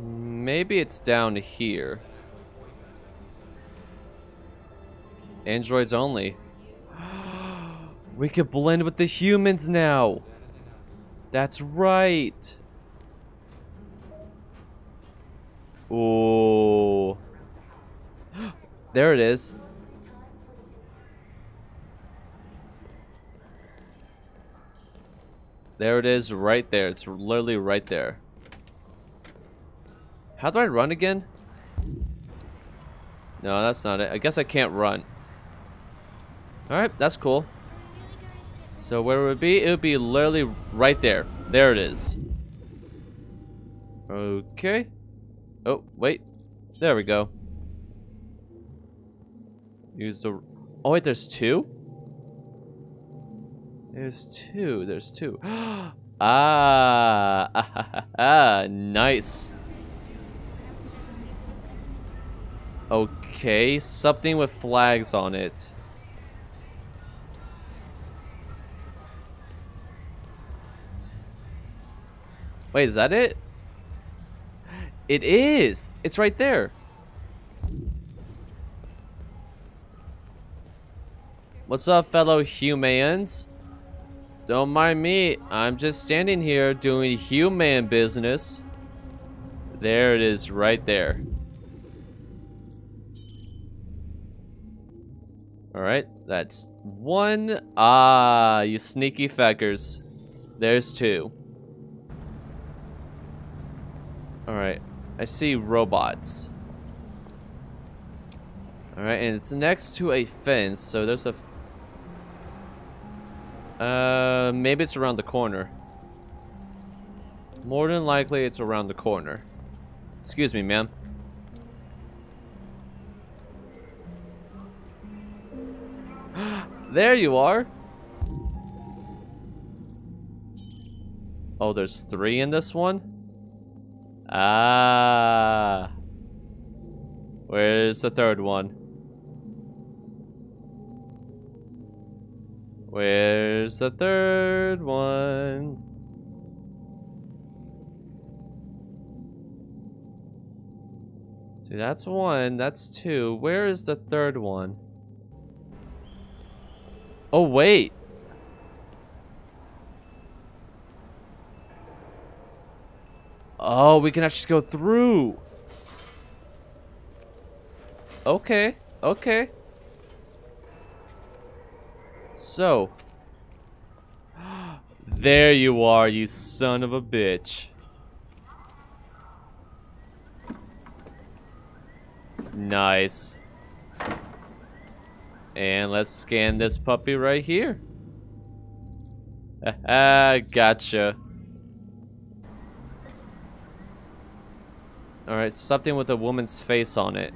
Maybe it's down here. Androids only. (gasps) we could blend with the humans now. That's right. Ooh. (gasps) There it is. There it is right there. It's literally right there. How do I run again? No, that's not it. I guess I can't run. Alright, that's cool. So where would it be? It would be literally right there. There it is. Okay. Oh, wait. There we go. Use the... Oh, wait, there's two? There's two. There's two. (gasps) ah, ah, (laughs) ah, nice. Okay, something with flags on it. Wait, is that it? It is! It's right there. What's up, fellow humans? Don't mind me. I'm just standing here doing human business. There it is, right there. Alright, that's one. Ah, you sneaky feckers. There's two. Alright, I see robots. Alright, and it's next to a fence, so there's a... Uh, maybe it's around the corner. More than likely, it's around the corner. Excuse me, ma'am. (gasps) there you are. Oh, there's three in this one? Ah. Where's the third one? Where's the third one? See, that's one. That's two. Where is the third one? Oh, wait. Oh, we can actually go through. Okay. Okay. So. (gasps) There you are, you son of a bitch. Nice. And let's scan this puppy right here. Ah, (laughs) gotcha. Alright, something with a woman's face on it.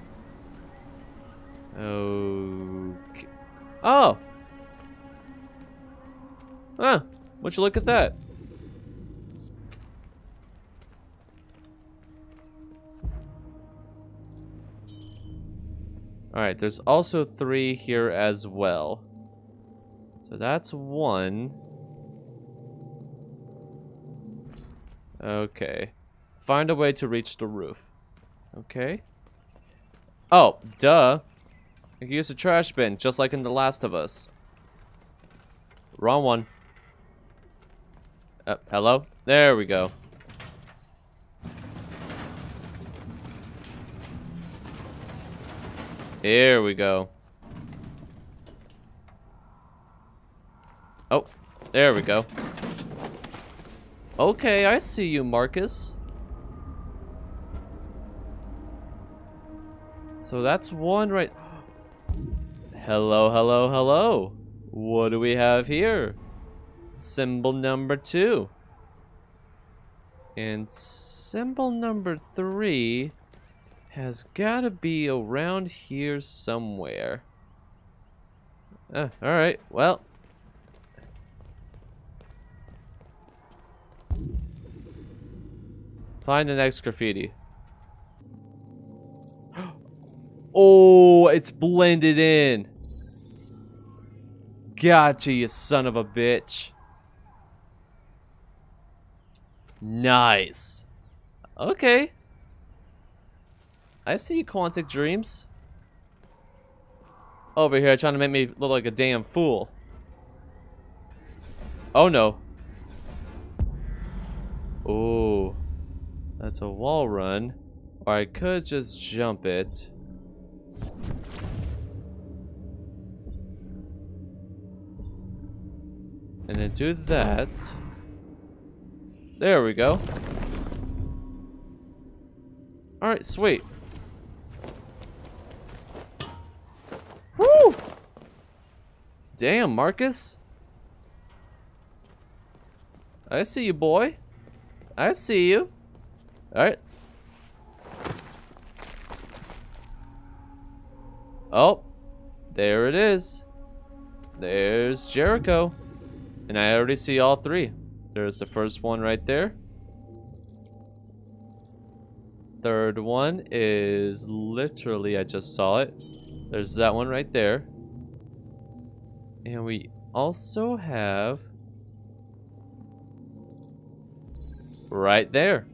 Okay. Oh! Huh, would you look at that? Alright, there's also three here as well. So that's one. Okay. Find a way to reach the roof. Okay. Oh, duh. I can use a trash bin, just like in The Last of Us. Wrong one. Uh, hello? There we go. Here we go. Oh, there we go. Okay, I see you, Marcus. So that's one right... (gasps) Hello, hello, hello. What do we have here? Symbol number two. And symbol number three has got to be around here somewhere. Uh, Alright, well. Find the next graffiti. (gasps) Oh, it's blended in. Gotcha, you son of a bitch. Nice. Okay. I see Quantic Dreams. Over here trying to make me look like a damn fool. Oh no. Oh. That's a wall run. Or I could just jump it. And then do that. There we go. Alright, sweet. Woo! Damn, Marcus. I see you, boy. I see you. Alright. Oh. There it is. There's Jericho. And I already see all three. There's the first one right there. Third one is literally, I just saw it. There's that one right there. And we also have right there.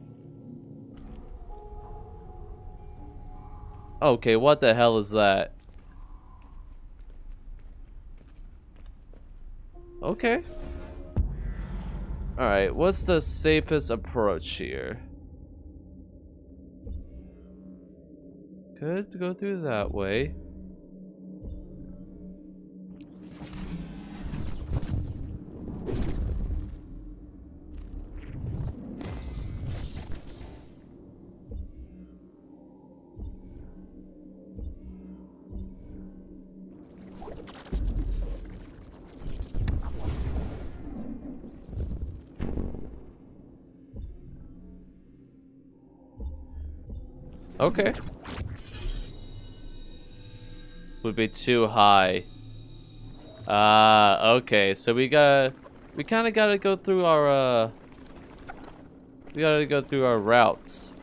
Okay, what the hell is that? Okay. Alright, what's the safest approach here? Could go through that way. Okay. Would be too high. Ah, uh, okay. So we gotta, we kind of gotta go through our, uh, we gotta go through our routes.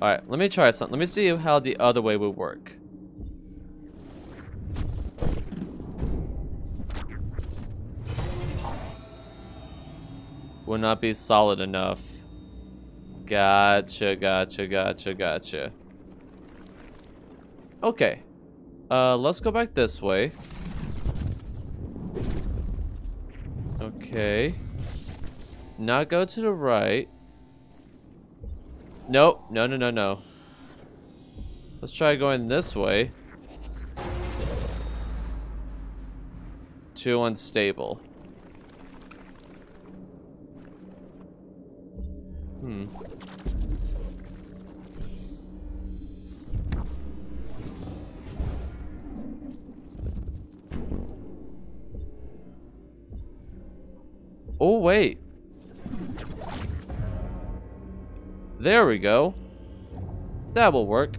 Alright, let me try something. Let me see how the other way would work. Would not be solid enough. Gotcha, gotcha, gotcha, gotcha. Okay. Uh, let's go back this way. Okay. Not go to the right. Nope. No, no, no, no. Let's try going this way. Too unstable. Hmm. Oh, wait. There we go. That will work.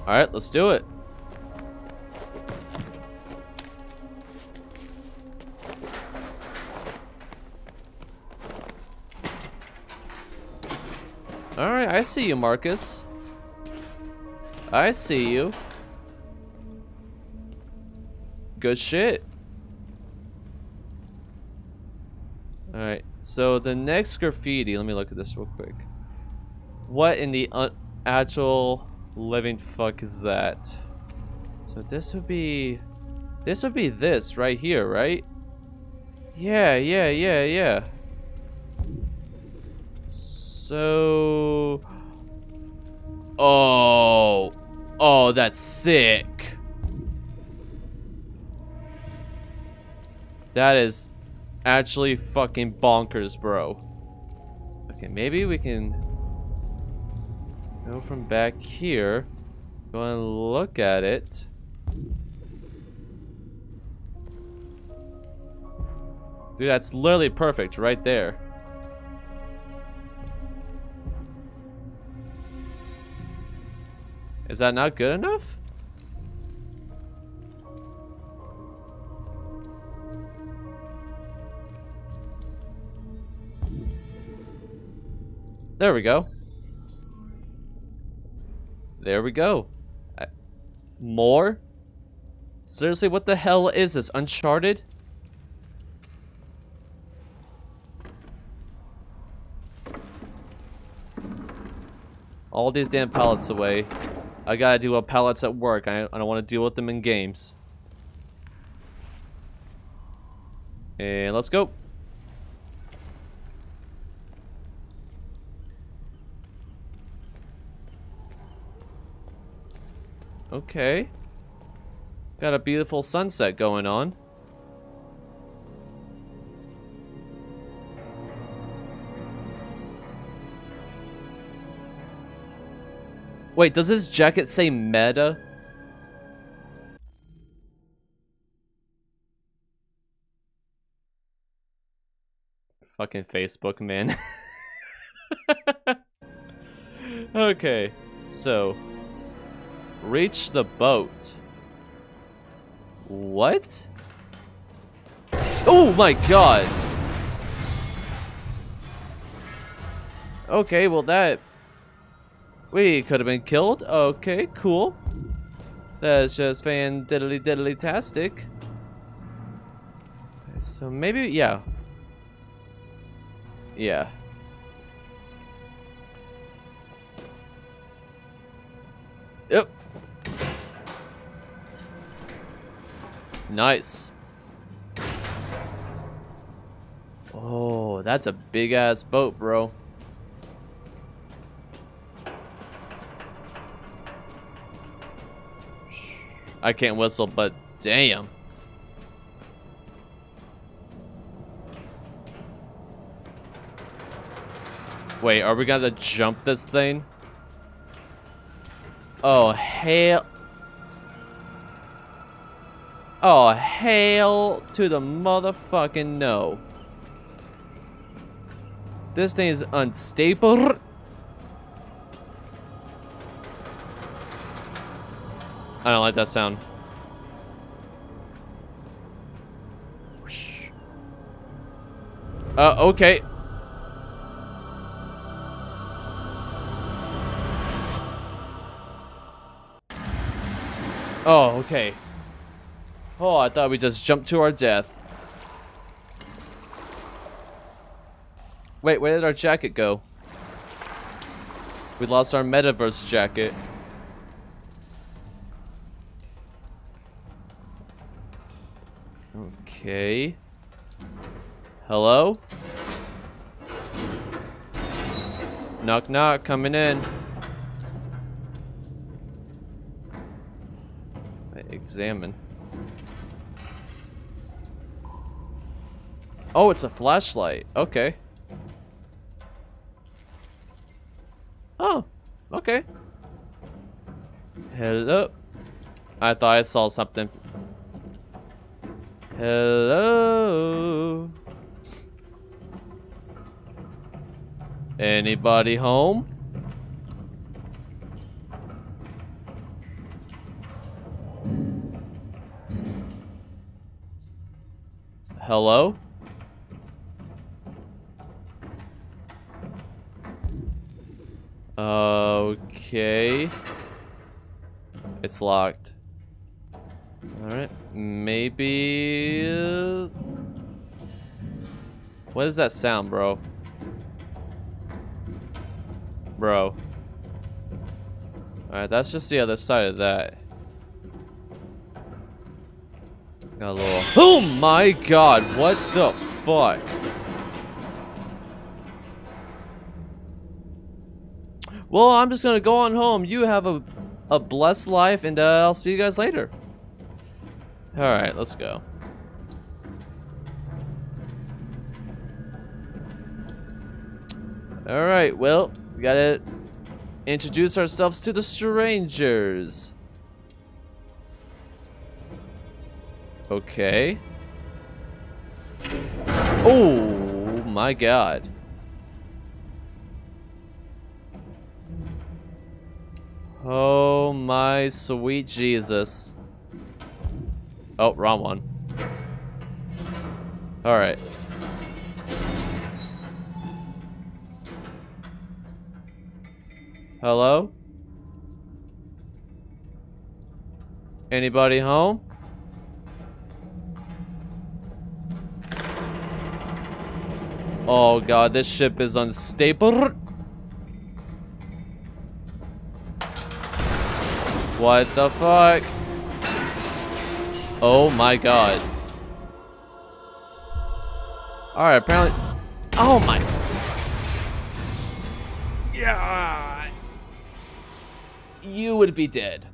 Alright, let's do it. Alright, I see you, Marcus. I see you. Good shit. Alright, so the next graffiti, let me look at this real quick. What in the actual living fuck is that? So this would be... This would be this right here, right? Yeah, yeah, yeah, yeah. So... Oh. Oh, that's sick. That is actually fucking bonkers, bro. Okay, maybe we can go from back here. Go and look at it. Dude, that's literally perfect right there. Is that not good enough? There we go. There we go. More? Seriously, what the hell is this? Uncharted? All these damn pallets away. I gotta deal with pallets at work. I, I don't want to deal with them in games. And let's go. Okay. Got a beautiful sunset going on. Wait, does his jacket say meta? Fucking Facebook, man. (laughs) okay, so reach the boat. What? Oh my god! Okay, well that we could have been killed. Okay, cool. That's just fan diddly diddly tastic. So maybe, yeah. Yeah. Yep. Nice. Oh, that's a big ass boat, bro. I can't whistle, but damn. Wait, are we gonna jump this thing? Oh, hell. Oh, hail to the motherfucking no. This thing is unstable. I don't like that sound. Uh, okay. Oh, okay. Oh, I thought we just jumped to our death. Wait, where did our jacket go? We lost our metaverse jacket. Okay. Hello? Knock knock, coming in. Examine. Oh, it's a flashlight. Okay. Oh, okay. Hello. I thought I saw something. Hello? Anybody home? Hello? Okay. It's locked. Alright, maybe... What is that sound, bro? Bro. Alright, that's just the other side of that. Got a little... Oh my god, what the fuck? Well, I'm just gonna go on home. You have a, a blessed life, and uh, I'll see you guys later. Alright, let's go. Alright, well, we gotta introduce ourselves to the strangers. Okay. Oh my god. Oh my sweet Jesus. Oh, wrong one. Alright. Hello? Anybody home? Oh god, this ship is unstable. What the fuck? Oh my god. Alright, apparently... Oh my... Yeah. You would be dead.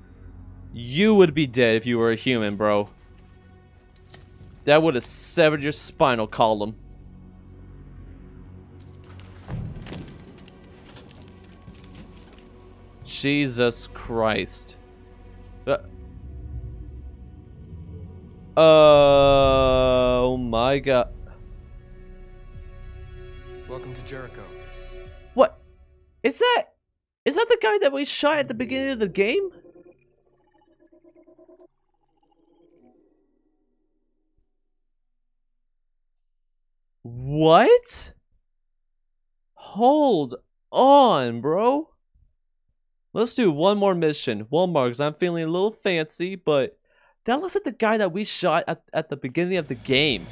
You would be dead if you were a human, bro. That would have severed your spinal column. Jesus Christ. Oh my god. Welcome to Jericho. What? Is that... Is that the guy that we shot at the beginning of the game? What? Hold on, bro. Let's do one more mission. One more, because I'm feeling a little fancy, but that looks like the guy that we shot at, at the beginning of the game.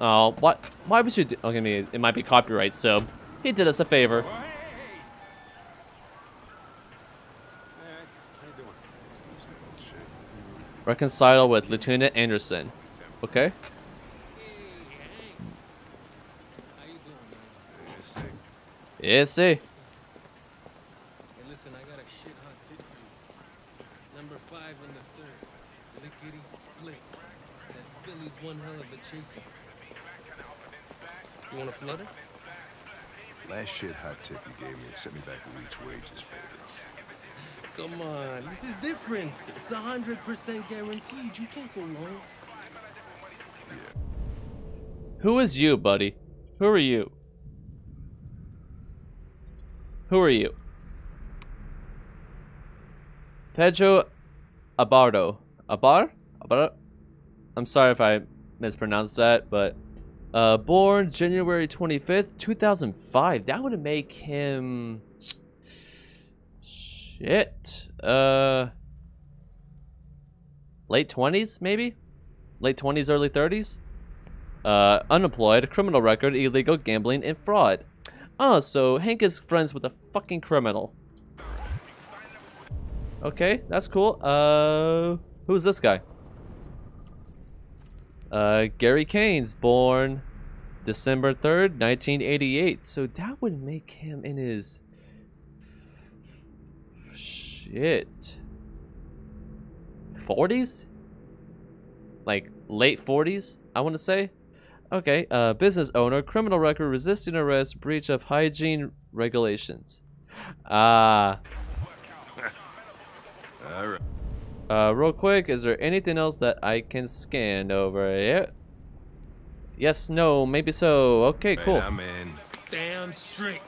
Oh, what? Why would you do? Okay, I mean, it might be copyright, so he did us a favor. Reconcile with Lieutenant Anderson. Okay. Yes, sir. Hey, listen, I got a shit hot tip for you. Number five and the third. Lickety split. That filly's one hell of a chaser. You want a flutter? Last shit hot tip you gave me sent me back a week's wages, baby. Come on, this is different. It's a hundred percent guaranteed. You can't go wrong. Yeah. Who is you, buddy? Who are you? Who are you? Pedro Abardo. Abar? Abar? I'm sorry if I mispronounced that, but uh, born January 25th, 2005. That would make him shit. Uh late 20s maybe? Late 20s, early 30s? Uh unemployed, criminal record, illegal gambling and fraud. Oh, so Hank is friends with a fucking criminal. Okay, that's cool. Uh, who's this guy? Uh, Gary Kane's born December 3rd, 1988. So that would make him in his... Shit. 40s? Like, late 40s, I want to say? Okay, uh, business owner, criminal record, resisting arrest, breach of hygiene regulations. Ah. (laughs) Alright. Uh, real quick, is there anything else that I can scan over here? Yes, no, maybe so. Okay, cool. I'm in. Damn straight.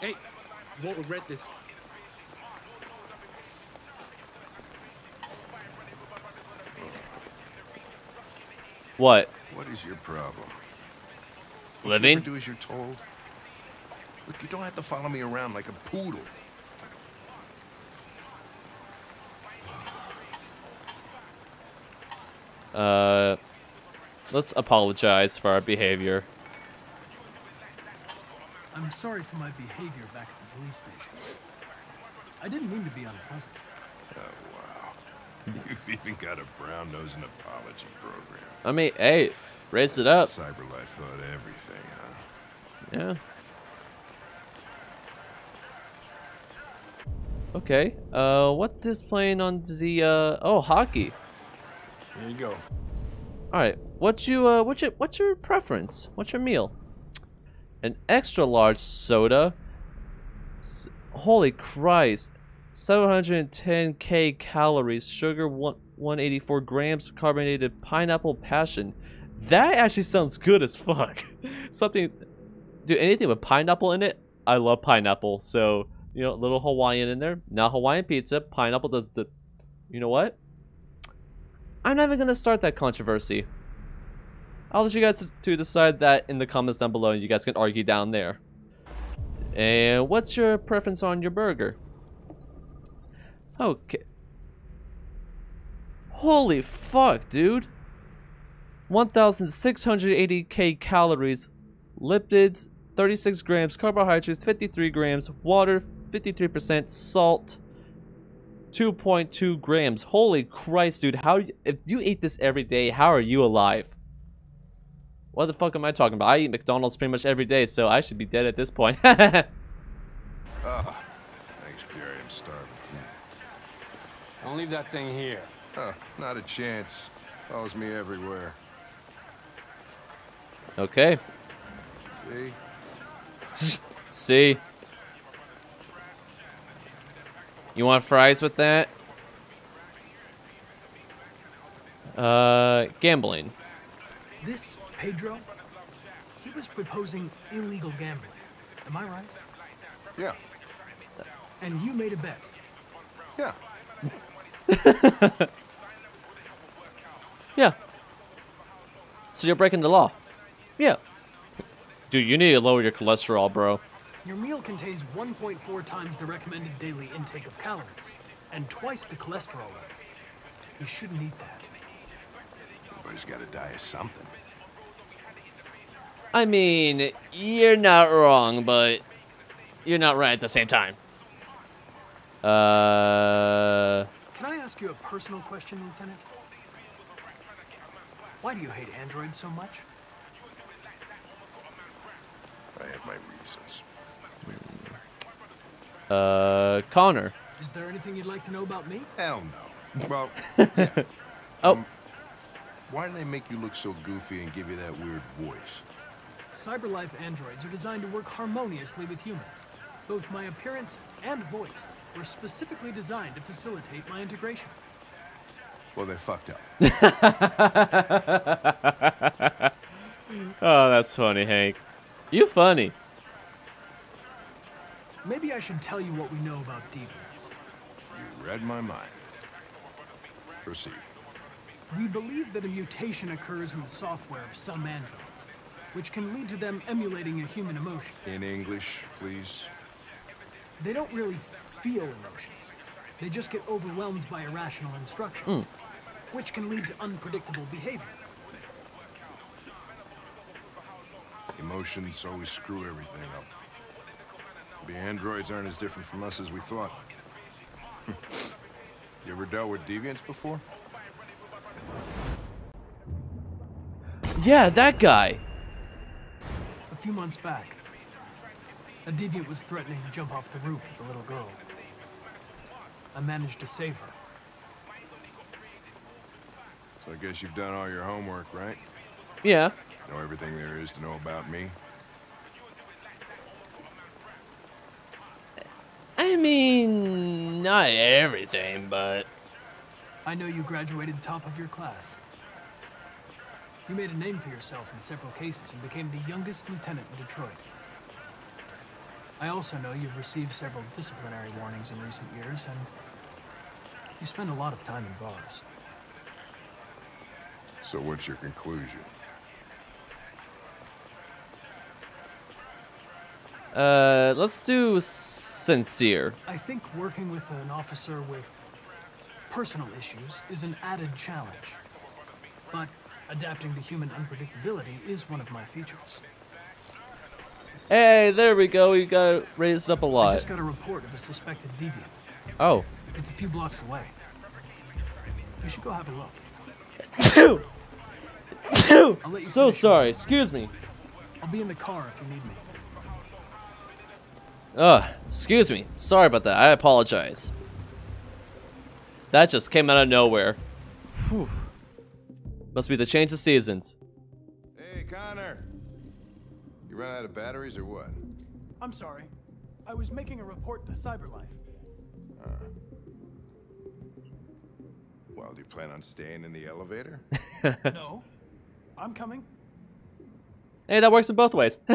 Hey, you won't regret this. What? What is your problem? Don't Living? You do as you're told. Look, you don't have to follow me around like a poodle. Uh, let's apologize for our behavior. I'm sorry for my behavior back at the police station. I didn't mean to be unpleasant. Oh, wow. (laughs) You've even got a brown-nosing apology program. I mean, hey, raise it up. Cyberlife thought everything, huh? Yeah. Okay. Uh, what is playing on the uh? Oh, hockey. Here you go. All right. What's you uh? What's your what's your preference? What's your meal? An extra large soda. S holy Christ! 710k calories, sugar one 184 grams, carbonated pineapple passion. That actually sounds good as fuck. (laughs) Something, do anything with pineapple in it. I love pineapple, so you know, a little Hawaiian in there. Now Hawaiian pizza, pineapple does the. You know what? I'm not even gonna start that controversy. I'll let you guys to decide that in the comments down below. You guys can argue down there. And what's your preference on your burger? Okay. Holy fuck, dude. 1,680k calories, lipids 36 grams, carbohydrates 53 grams, water 53%, salt 2.2 grams. Holy Christ, dude. How if you eat this every day, how are you alive? What the fuck am I talking about? I eat McDonald's pretty much every day, so I should be dead at this point. (laughs) Ah, thanks, Gary. I'm starving. Don't leave that thing here. Huh, not a chance. Follows me everywhere. Okay. See? (laughs) See? You want fries with that? Uh, gambling. This Pedro, he was proposing illegal gambling. Am I right? Yeah. And you made a bet. Yeah. (laughs) Yeah. So you're breaking the law. Yeah. Dude, you need to lower your cholesterol, bro. Your meal contains 1.4 times the recommended daily intake of calories and twice the cholesterol level. You shouldn't eat that. Everybody's got to die of something. I mean, you're not wrong, but you're not right at the same time. Uh, Can I ask you a personal question, Lieutenant? Why do you hate androids so much? I have my reasons. Uh, Connor. Is there anything you'd like to know about me? Hell no. Well, (laughs) yeah. Oh. Um, why do they make you look so goofy and give you that weird voice? Cyberlife androids are designed to work harmoniously with humans. Both my appearance and voice were specifically designed to facilitate my integration. Well, they fucked up. (laughs) oh, that's funny, Hank. You funny. Maybe I should tell you what we know about deviants. You read my mind. Proceed. We believe that a mutation occurs in the software of some androids, which can lead to them emulating a human emotion. In English, please. They don't really feel emotions. They just get overwhelmed by irrational instructions, hmm. which can lead to unpredictable behavior. Emotions always screw everything up. The androids aren't as different from us as we thought. (laughs) you ever dealt with deviants before? Yeah, that guy. A few months back, a deviant was threatening to jump off the roof with a little girl. I managed to save her. So I guess you've done all your homework, right? Yeah. Know everything there is to know about me? I mean, not everything, but I know you graduated top of your class. You made a name for yourself in several cases and became the youngest lieutenant in Detroit. I also know you've received several disciplinary warnings in recent years, and you spend a lot of time in bars. So what's your conclusion? Uh, let's do sincere. I think working with an officer with personal issues is an added challenge. But adapting to human unpredictability is one of my features. Hey, there we go. We got raised up a lot. I just got a report of a suspected deviant. Oh, It's a few blocks away. You should go have a look. (coughs) I'll let you so sorry. Excuse me. I'll be in the car if you need me. Ugh, excuse me. Sorry about that. I apologize. That just came out of nowhere. Whew. Must be the change of seasons. Hey, Connor. You run out of batteries or what? I'm sorry. I was making a report to CyberLife. Uh. Well, do you plan on staying in the elevator? (laughs) no. I'm coming. Hey, that works in both ways. (laughs)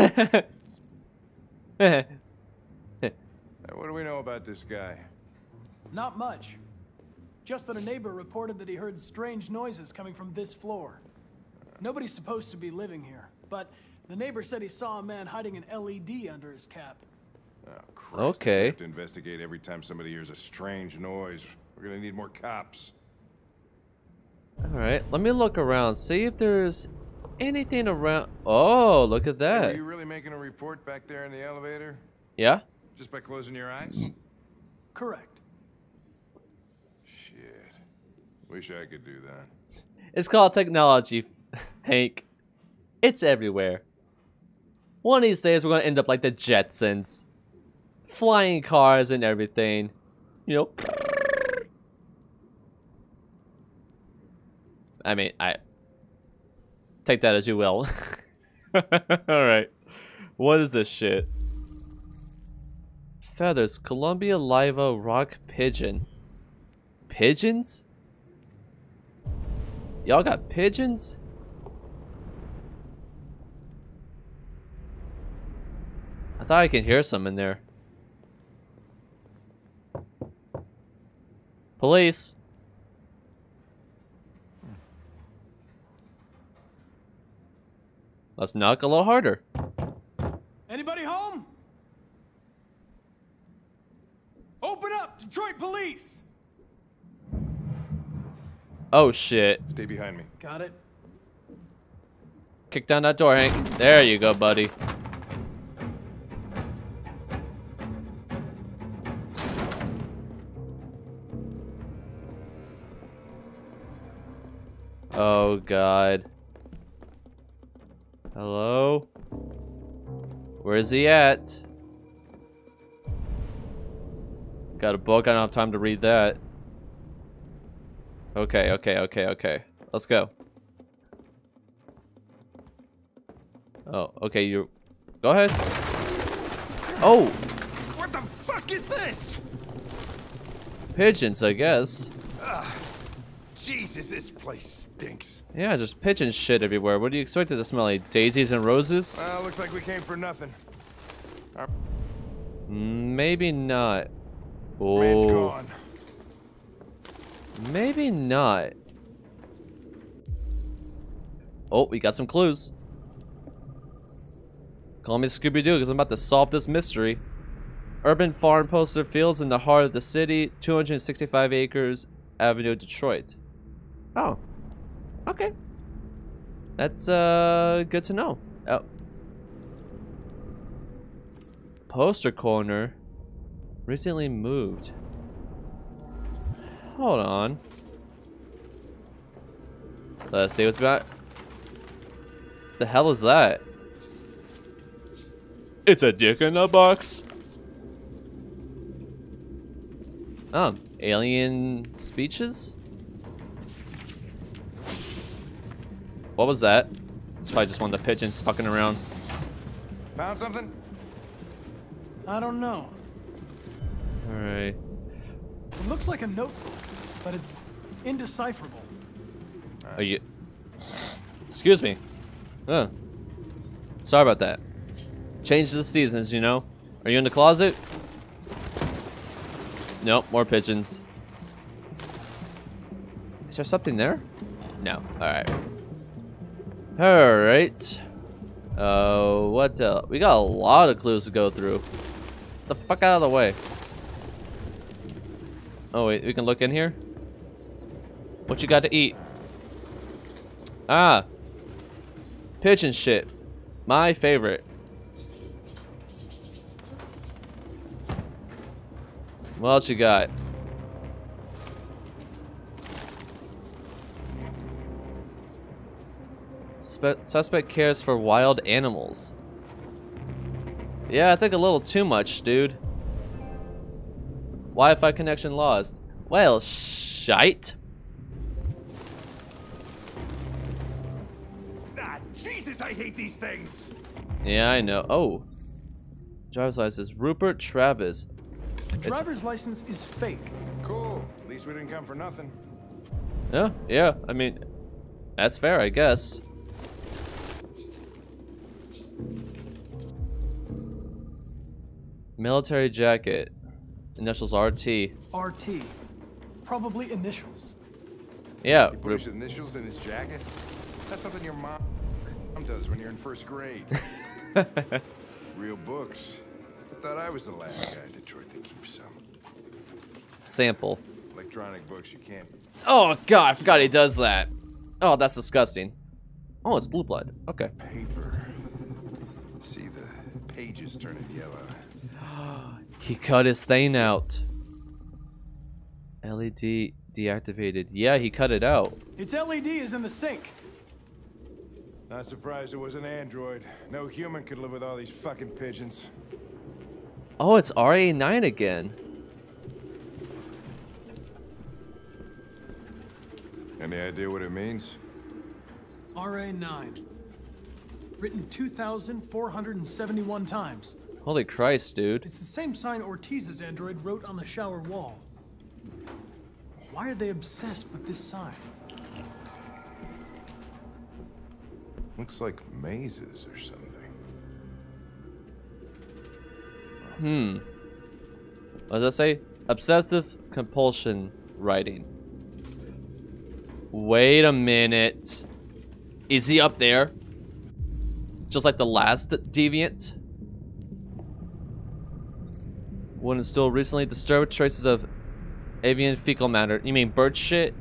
Hey, what do we know about this guy? Not much. Just that a neighbor reported that he heard strange noises coming from this floor. Nobody's supposed to be living here, but the neighbor said he saw a man hiding an LED under his cap. Oh, Christ. Okay. We have to investigate every time somebody hears a strange noise. We're gonna need more cops. Alright, let me look around. See if there's anything around. Oh, look at Hey, were that. you really making a report back there in the elevator? Yeah? Just by closing your eyes? Correct. Shit. Wish I could do that. It's called technology, Hank. It's everywhere. One of these days, we're gonna end up like the Jetsons. Flying cars and everything. You know. I mean, I. Take that as you will. (laughs) Alright. What is this shit? Feathers. Columba livia Rock Pigeon. Pigeons? Y'all got pigeons? I thought I could hear some in there. Police. Let's knock a little harder. Anybody home? Open up, Detroit Police! Oh shit. Stay behind me. Got it. Kick down that door, Hank. There you go, buddy. Oh god. Hello? Where's he at? Got a book, I don't have time to read that. Okay, okay, okay, okay. Let's go. Oh, okay, you... Go ahead. Oh! What the fuck is this? Pigeons, I guess. Ugh. Jesus, this place stinks. Yeah, just pigeon shit everywhere. What do you expect it to smell like? Daisies and roses? Well, looks like we came for nothing. Our Maybe not. Oh. Maybe not. Oh, we got some clues. Call me Scooby-Doo because I'm about to solve this mystery. Urban farm poster fields in the heart of the city, 265 acres, Avenue, Detroit. Oh. Okay. That's uh good to know. Oh. Poster corner recently moved. Hold on. Let's see what's about. The hell is that? It's a dick in a box. Oh, alien speeches? What was that? It's probably just one of the pigeons fucking around. Found something? I don't know. Alright. It looks like a notebook, but it's indecipherable. Are you... Excuse me. Oh. Sorry about that. Change the seasons, you know? Are you in the closet? Nope, more pigeons. Is there something there? No. Alright. Alright. Uh, what the... We got a lot of clues to go through. Get the fuck out of the way. Oh, wait, we can look in here? What you got to eat? Ah. Pigeon shit. My favorite. What else you got? Spe suspect cares for wild animals. Yeah, I think a little too much, dude. Wi-Fi connection lost. Well, shite. Ah, Jesus, I hate these things. Yeah, I know. Oh. Driver's license. Rupert Travis. The driver's license is fake. Cool. At least we didn't come for nothing. Yeah, yeah. I mean, that's fair, I guess. Military jacket. Initials RT. RT. Probably initials. Yeah. He put his initials in his jacket? That's something your mom does when you're in first grade. (laughs) Real books. I thought I was the last guy in Detroit to keep some. Sample. Electronic books you can't. Oh god, I forgot he does that. Oh, that's disgusting. Oh, it's blue blood. Okay. Paper. See the pages turning yellow. He cut his thing out. LED deactivated. Yeah, he cut it out. Its LED is in the sink. Not surprised it was an android. No human could live with all these fucking pigeons. Oh, it's RA9 again. Any idea what it means? RA9. Written 2,471 times. Holy Christ, dude. It's the same sign Ortiz's android wrote on the shower wall. Why are they obsessed with this sign? Looks like mazes or something. Hmm. What does that say? Obsessive compulsion writing. Wait a minute. Is he up there? Just like the last deviant? One is still recently disturbed traces of avian fecal matter. You mean bird shit?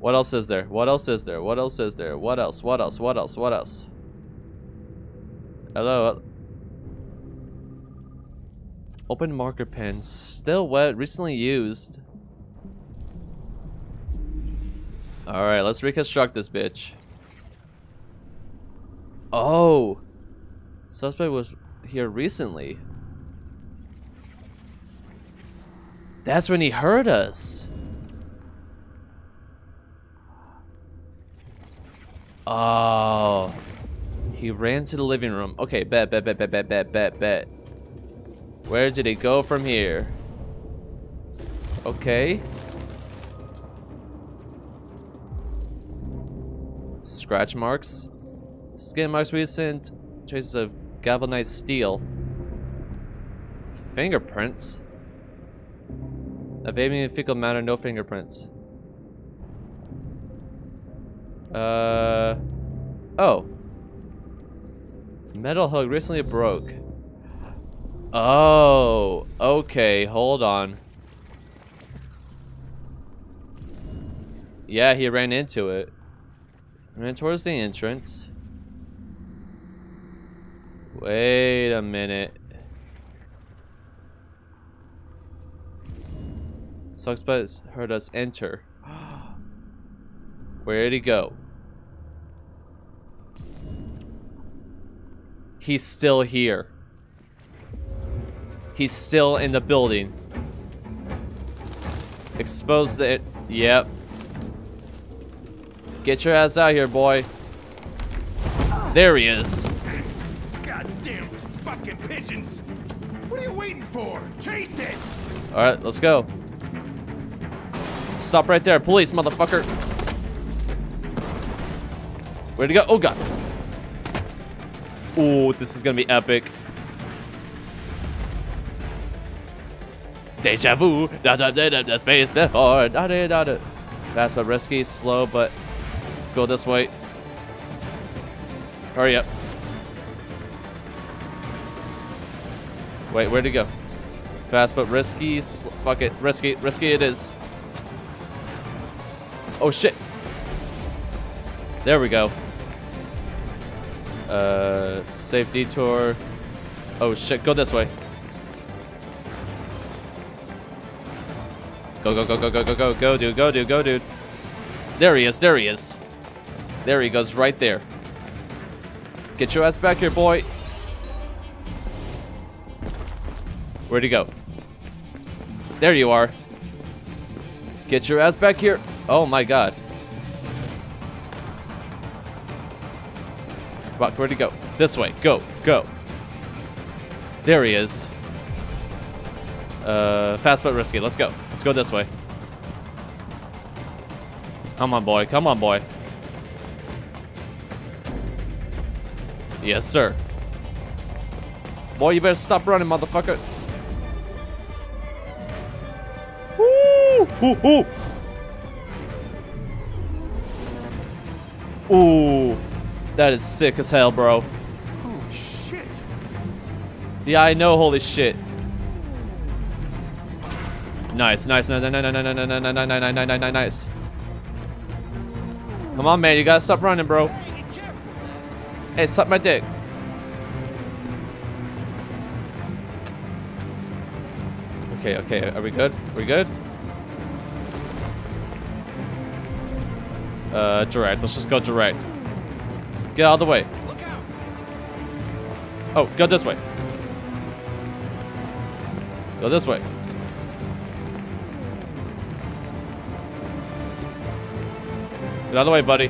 What else is there? What else is there? What else is there? What else? What else? What else? What else? Hello? Open marker pen. Still wet. Recently used. Alright, let's reconstruct this bitch. Oh! Suspect was here recently. That's when he heard us. Oh. He ran to the living room. Okay, bet, bet, bet, bet, bet, bet, bet, bet. Where did he go from here? Okay. Scratch marks. Skin marks recent. Traces of galvanized steel. Fingerprints. Of avian fecal matter, no fingerprints. Uh. Oh. Metal hook recently broke. Oh. Okay, hold on. Yeah, he ran into it. Ran towards the entrance. Wait a minute. Suspect heard us enter. (gasps) Where'd he go? He's still here. He's still in the building. Expose the... Yep. Get your ass out here, boy. There he is. Chase it! Alright, let's go. Stop right there, police, motherfucker. Where'd he go? Oh, God. Oh, this is gonna be epic. Deja vu. Da da da da. da space before. Da da da da. Fast but risky. Slow but go this way. Hurry up. Wait, where'd he go? Fast but risky. Fuck it. Risky. Risky it is. Oh shit. There we go. Uh, safe detour. Oh shit, go this way. Go, go, go, go, go, go, go, go, dude, go, dude, go, dude. There he is. There he is. There he goes right there. Get your ass back here, boy. Where'd he go? There you are. Get your ass back here. Oh my god. Fuck, where'd he go? This way. Go. Go. There he is. Uh, fast but risky. Let's go. Let's go this way. Come on, boy. Come on, boy. Yes, sir. Boy, you better stop running, motherfucker. Ooh, ooh. Ooh. That is sick as hell, bro. Holy shit. Yeah, I know, holy shit. Nice, nice, nice, nice, nice, nice, nice, nice, nice, nice, nice, nice, nice, nice. Come on, man, you gotta stop running, bro. Hey, suck my dick. Okay, okay, are we good? Are we good? Uh, direct. Let's just go direct. Get out of the way. Oh, go this way. Go this way. Get out of the way, buddy.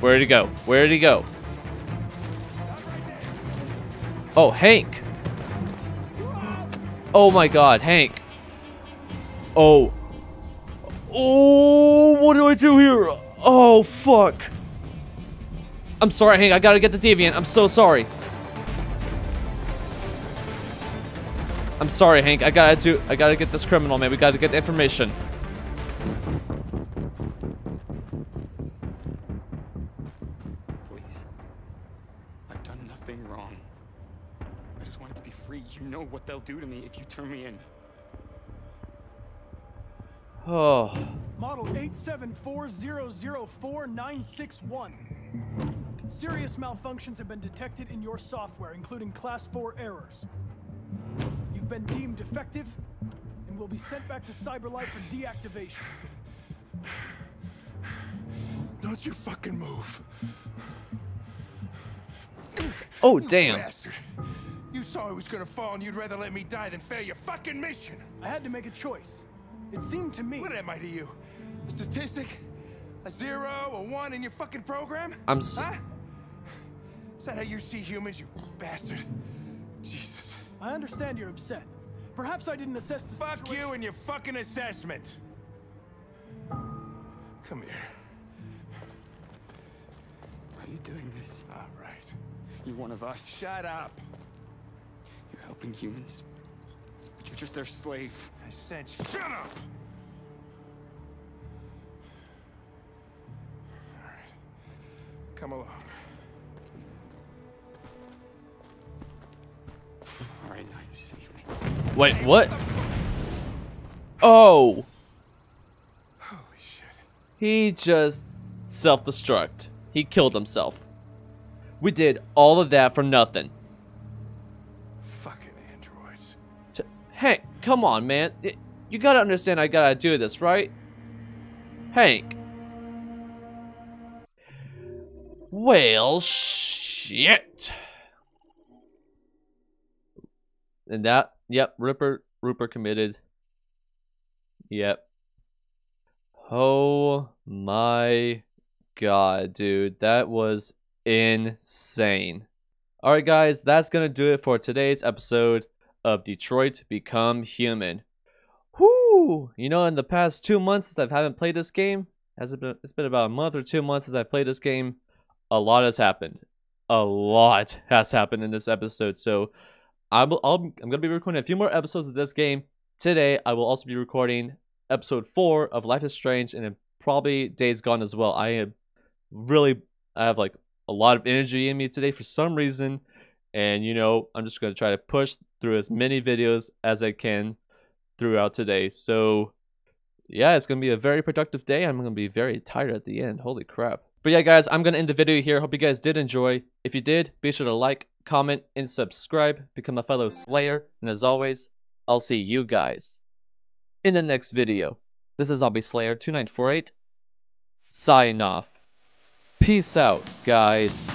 Where'd he go? Where'd he go? Oh, Hank. Oh my god, Hank. Oh. Oh, what do I do here? Oh, fuck. I'm sorry, Hank. I gotta get the deviant. I'm so sorry. I'm sorry, Hank. I gotta do. I gotta get this criminal, man. We gotta get the information. Please. I've done nothing wrong. I just wanted to be free. You know what they'll do to me if you turn me in. Oh. Model 874004961. Serious malfunctions have been detected in your software, including Class 4 errors. You've been deemed defective and will be sent back to Cyberlife for deactivation. Don't you fucking move. Oh, damn. Bastard. You saw I was gonna fall and you'd rather let me die than fail your fucking mission. I had to make a choice. It seemed to me. What am I to you? A statistic? A zero? A one in your fucking program? I'm s- Huh? Is that how you see humans, you bastard? Jesus. I understand you're upset. Perhaps I didn't assess the Fuck situation. you and your fucking assessment. Come here. Why are you doing this? All right. You're one of us. Shut up. You're helping humans. But you're just their slave. I said shut up. All right. Come along. Alright, now you save me. Wait, what? Oh. Holy shit. He just self-destruct. He killed himself. We did all of that for nothing. Hank, come on, man. You gotta understand I gotta do this, right? Hank. Well, shit. And that, yep, Ripper, Rupert committed. Yep. Oh my god, dude. That was insane. Alright, guys, that's gonna do it for today's episode of Detroit Become Human. Whoo! You know, in the past two months since I haven't played this game, has it been? It's been about a month or two months since I've played this game. A lot has happened. A lot has happened in this episode. So, I'm I'll, I'm gonna be recording a few more episodes of this game today. I will also be recording episode four of Life is Strange and then probably Days Gone as well. I am really I have like a lot of energy in me today for some reason, and you know I'm just gonna try to push through as many videos as I can throughout today. So yeah, it's gonna be a very productive day. I'm gonna be very tired at the end. Holy crap. But yeah, guys, I'm gonna end the video here. Hope you guys did enjoy. If you did, be sure to like, comment, and subscribe. Become a fellow Slayer. And as always, I'll see you guys in the next video. This is Zombie Slayer 2948. Sign off. Peace out, guys.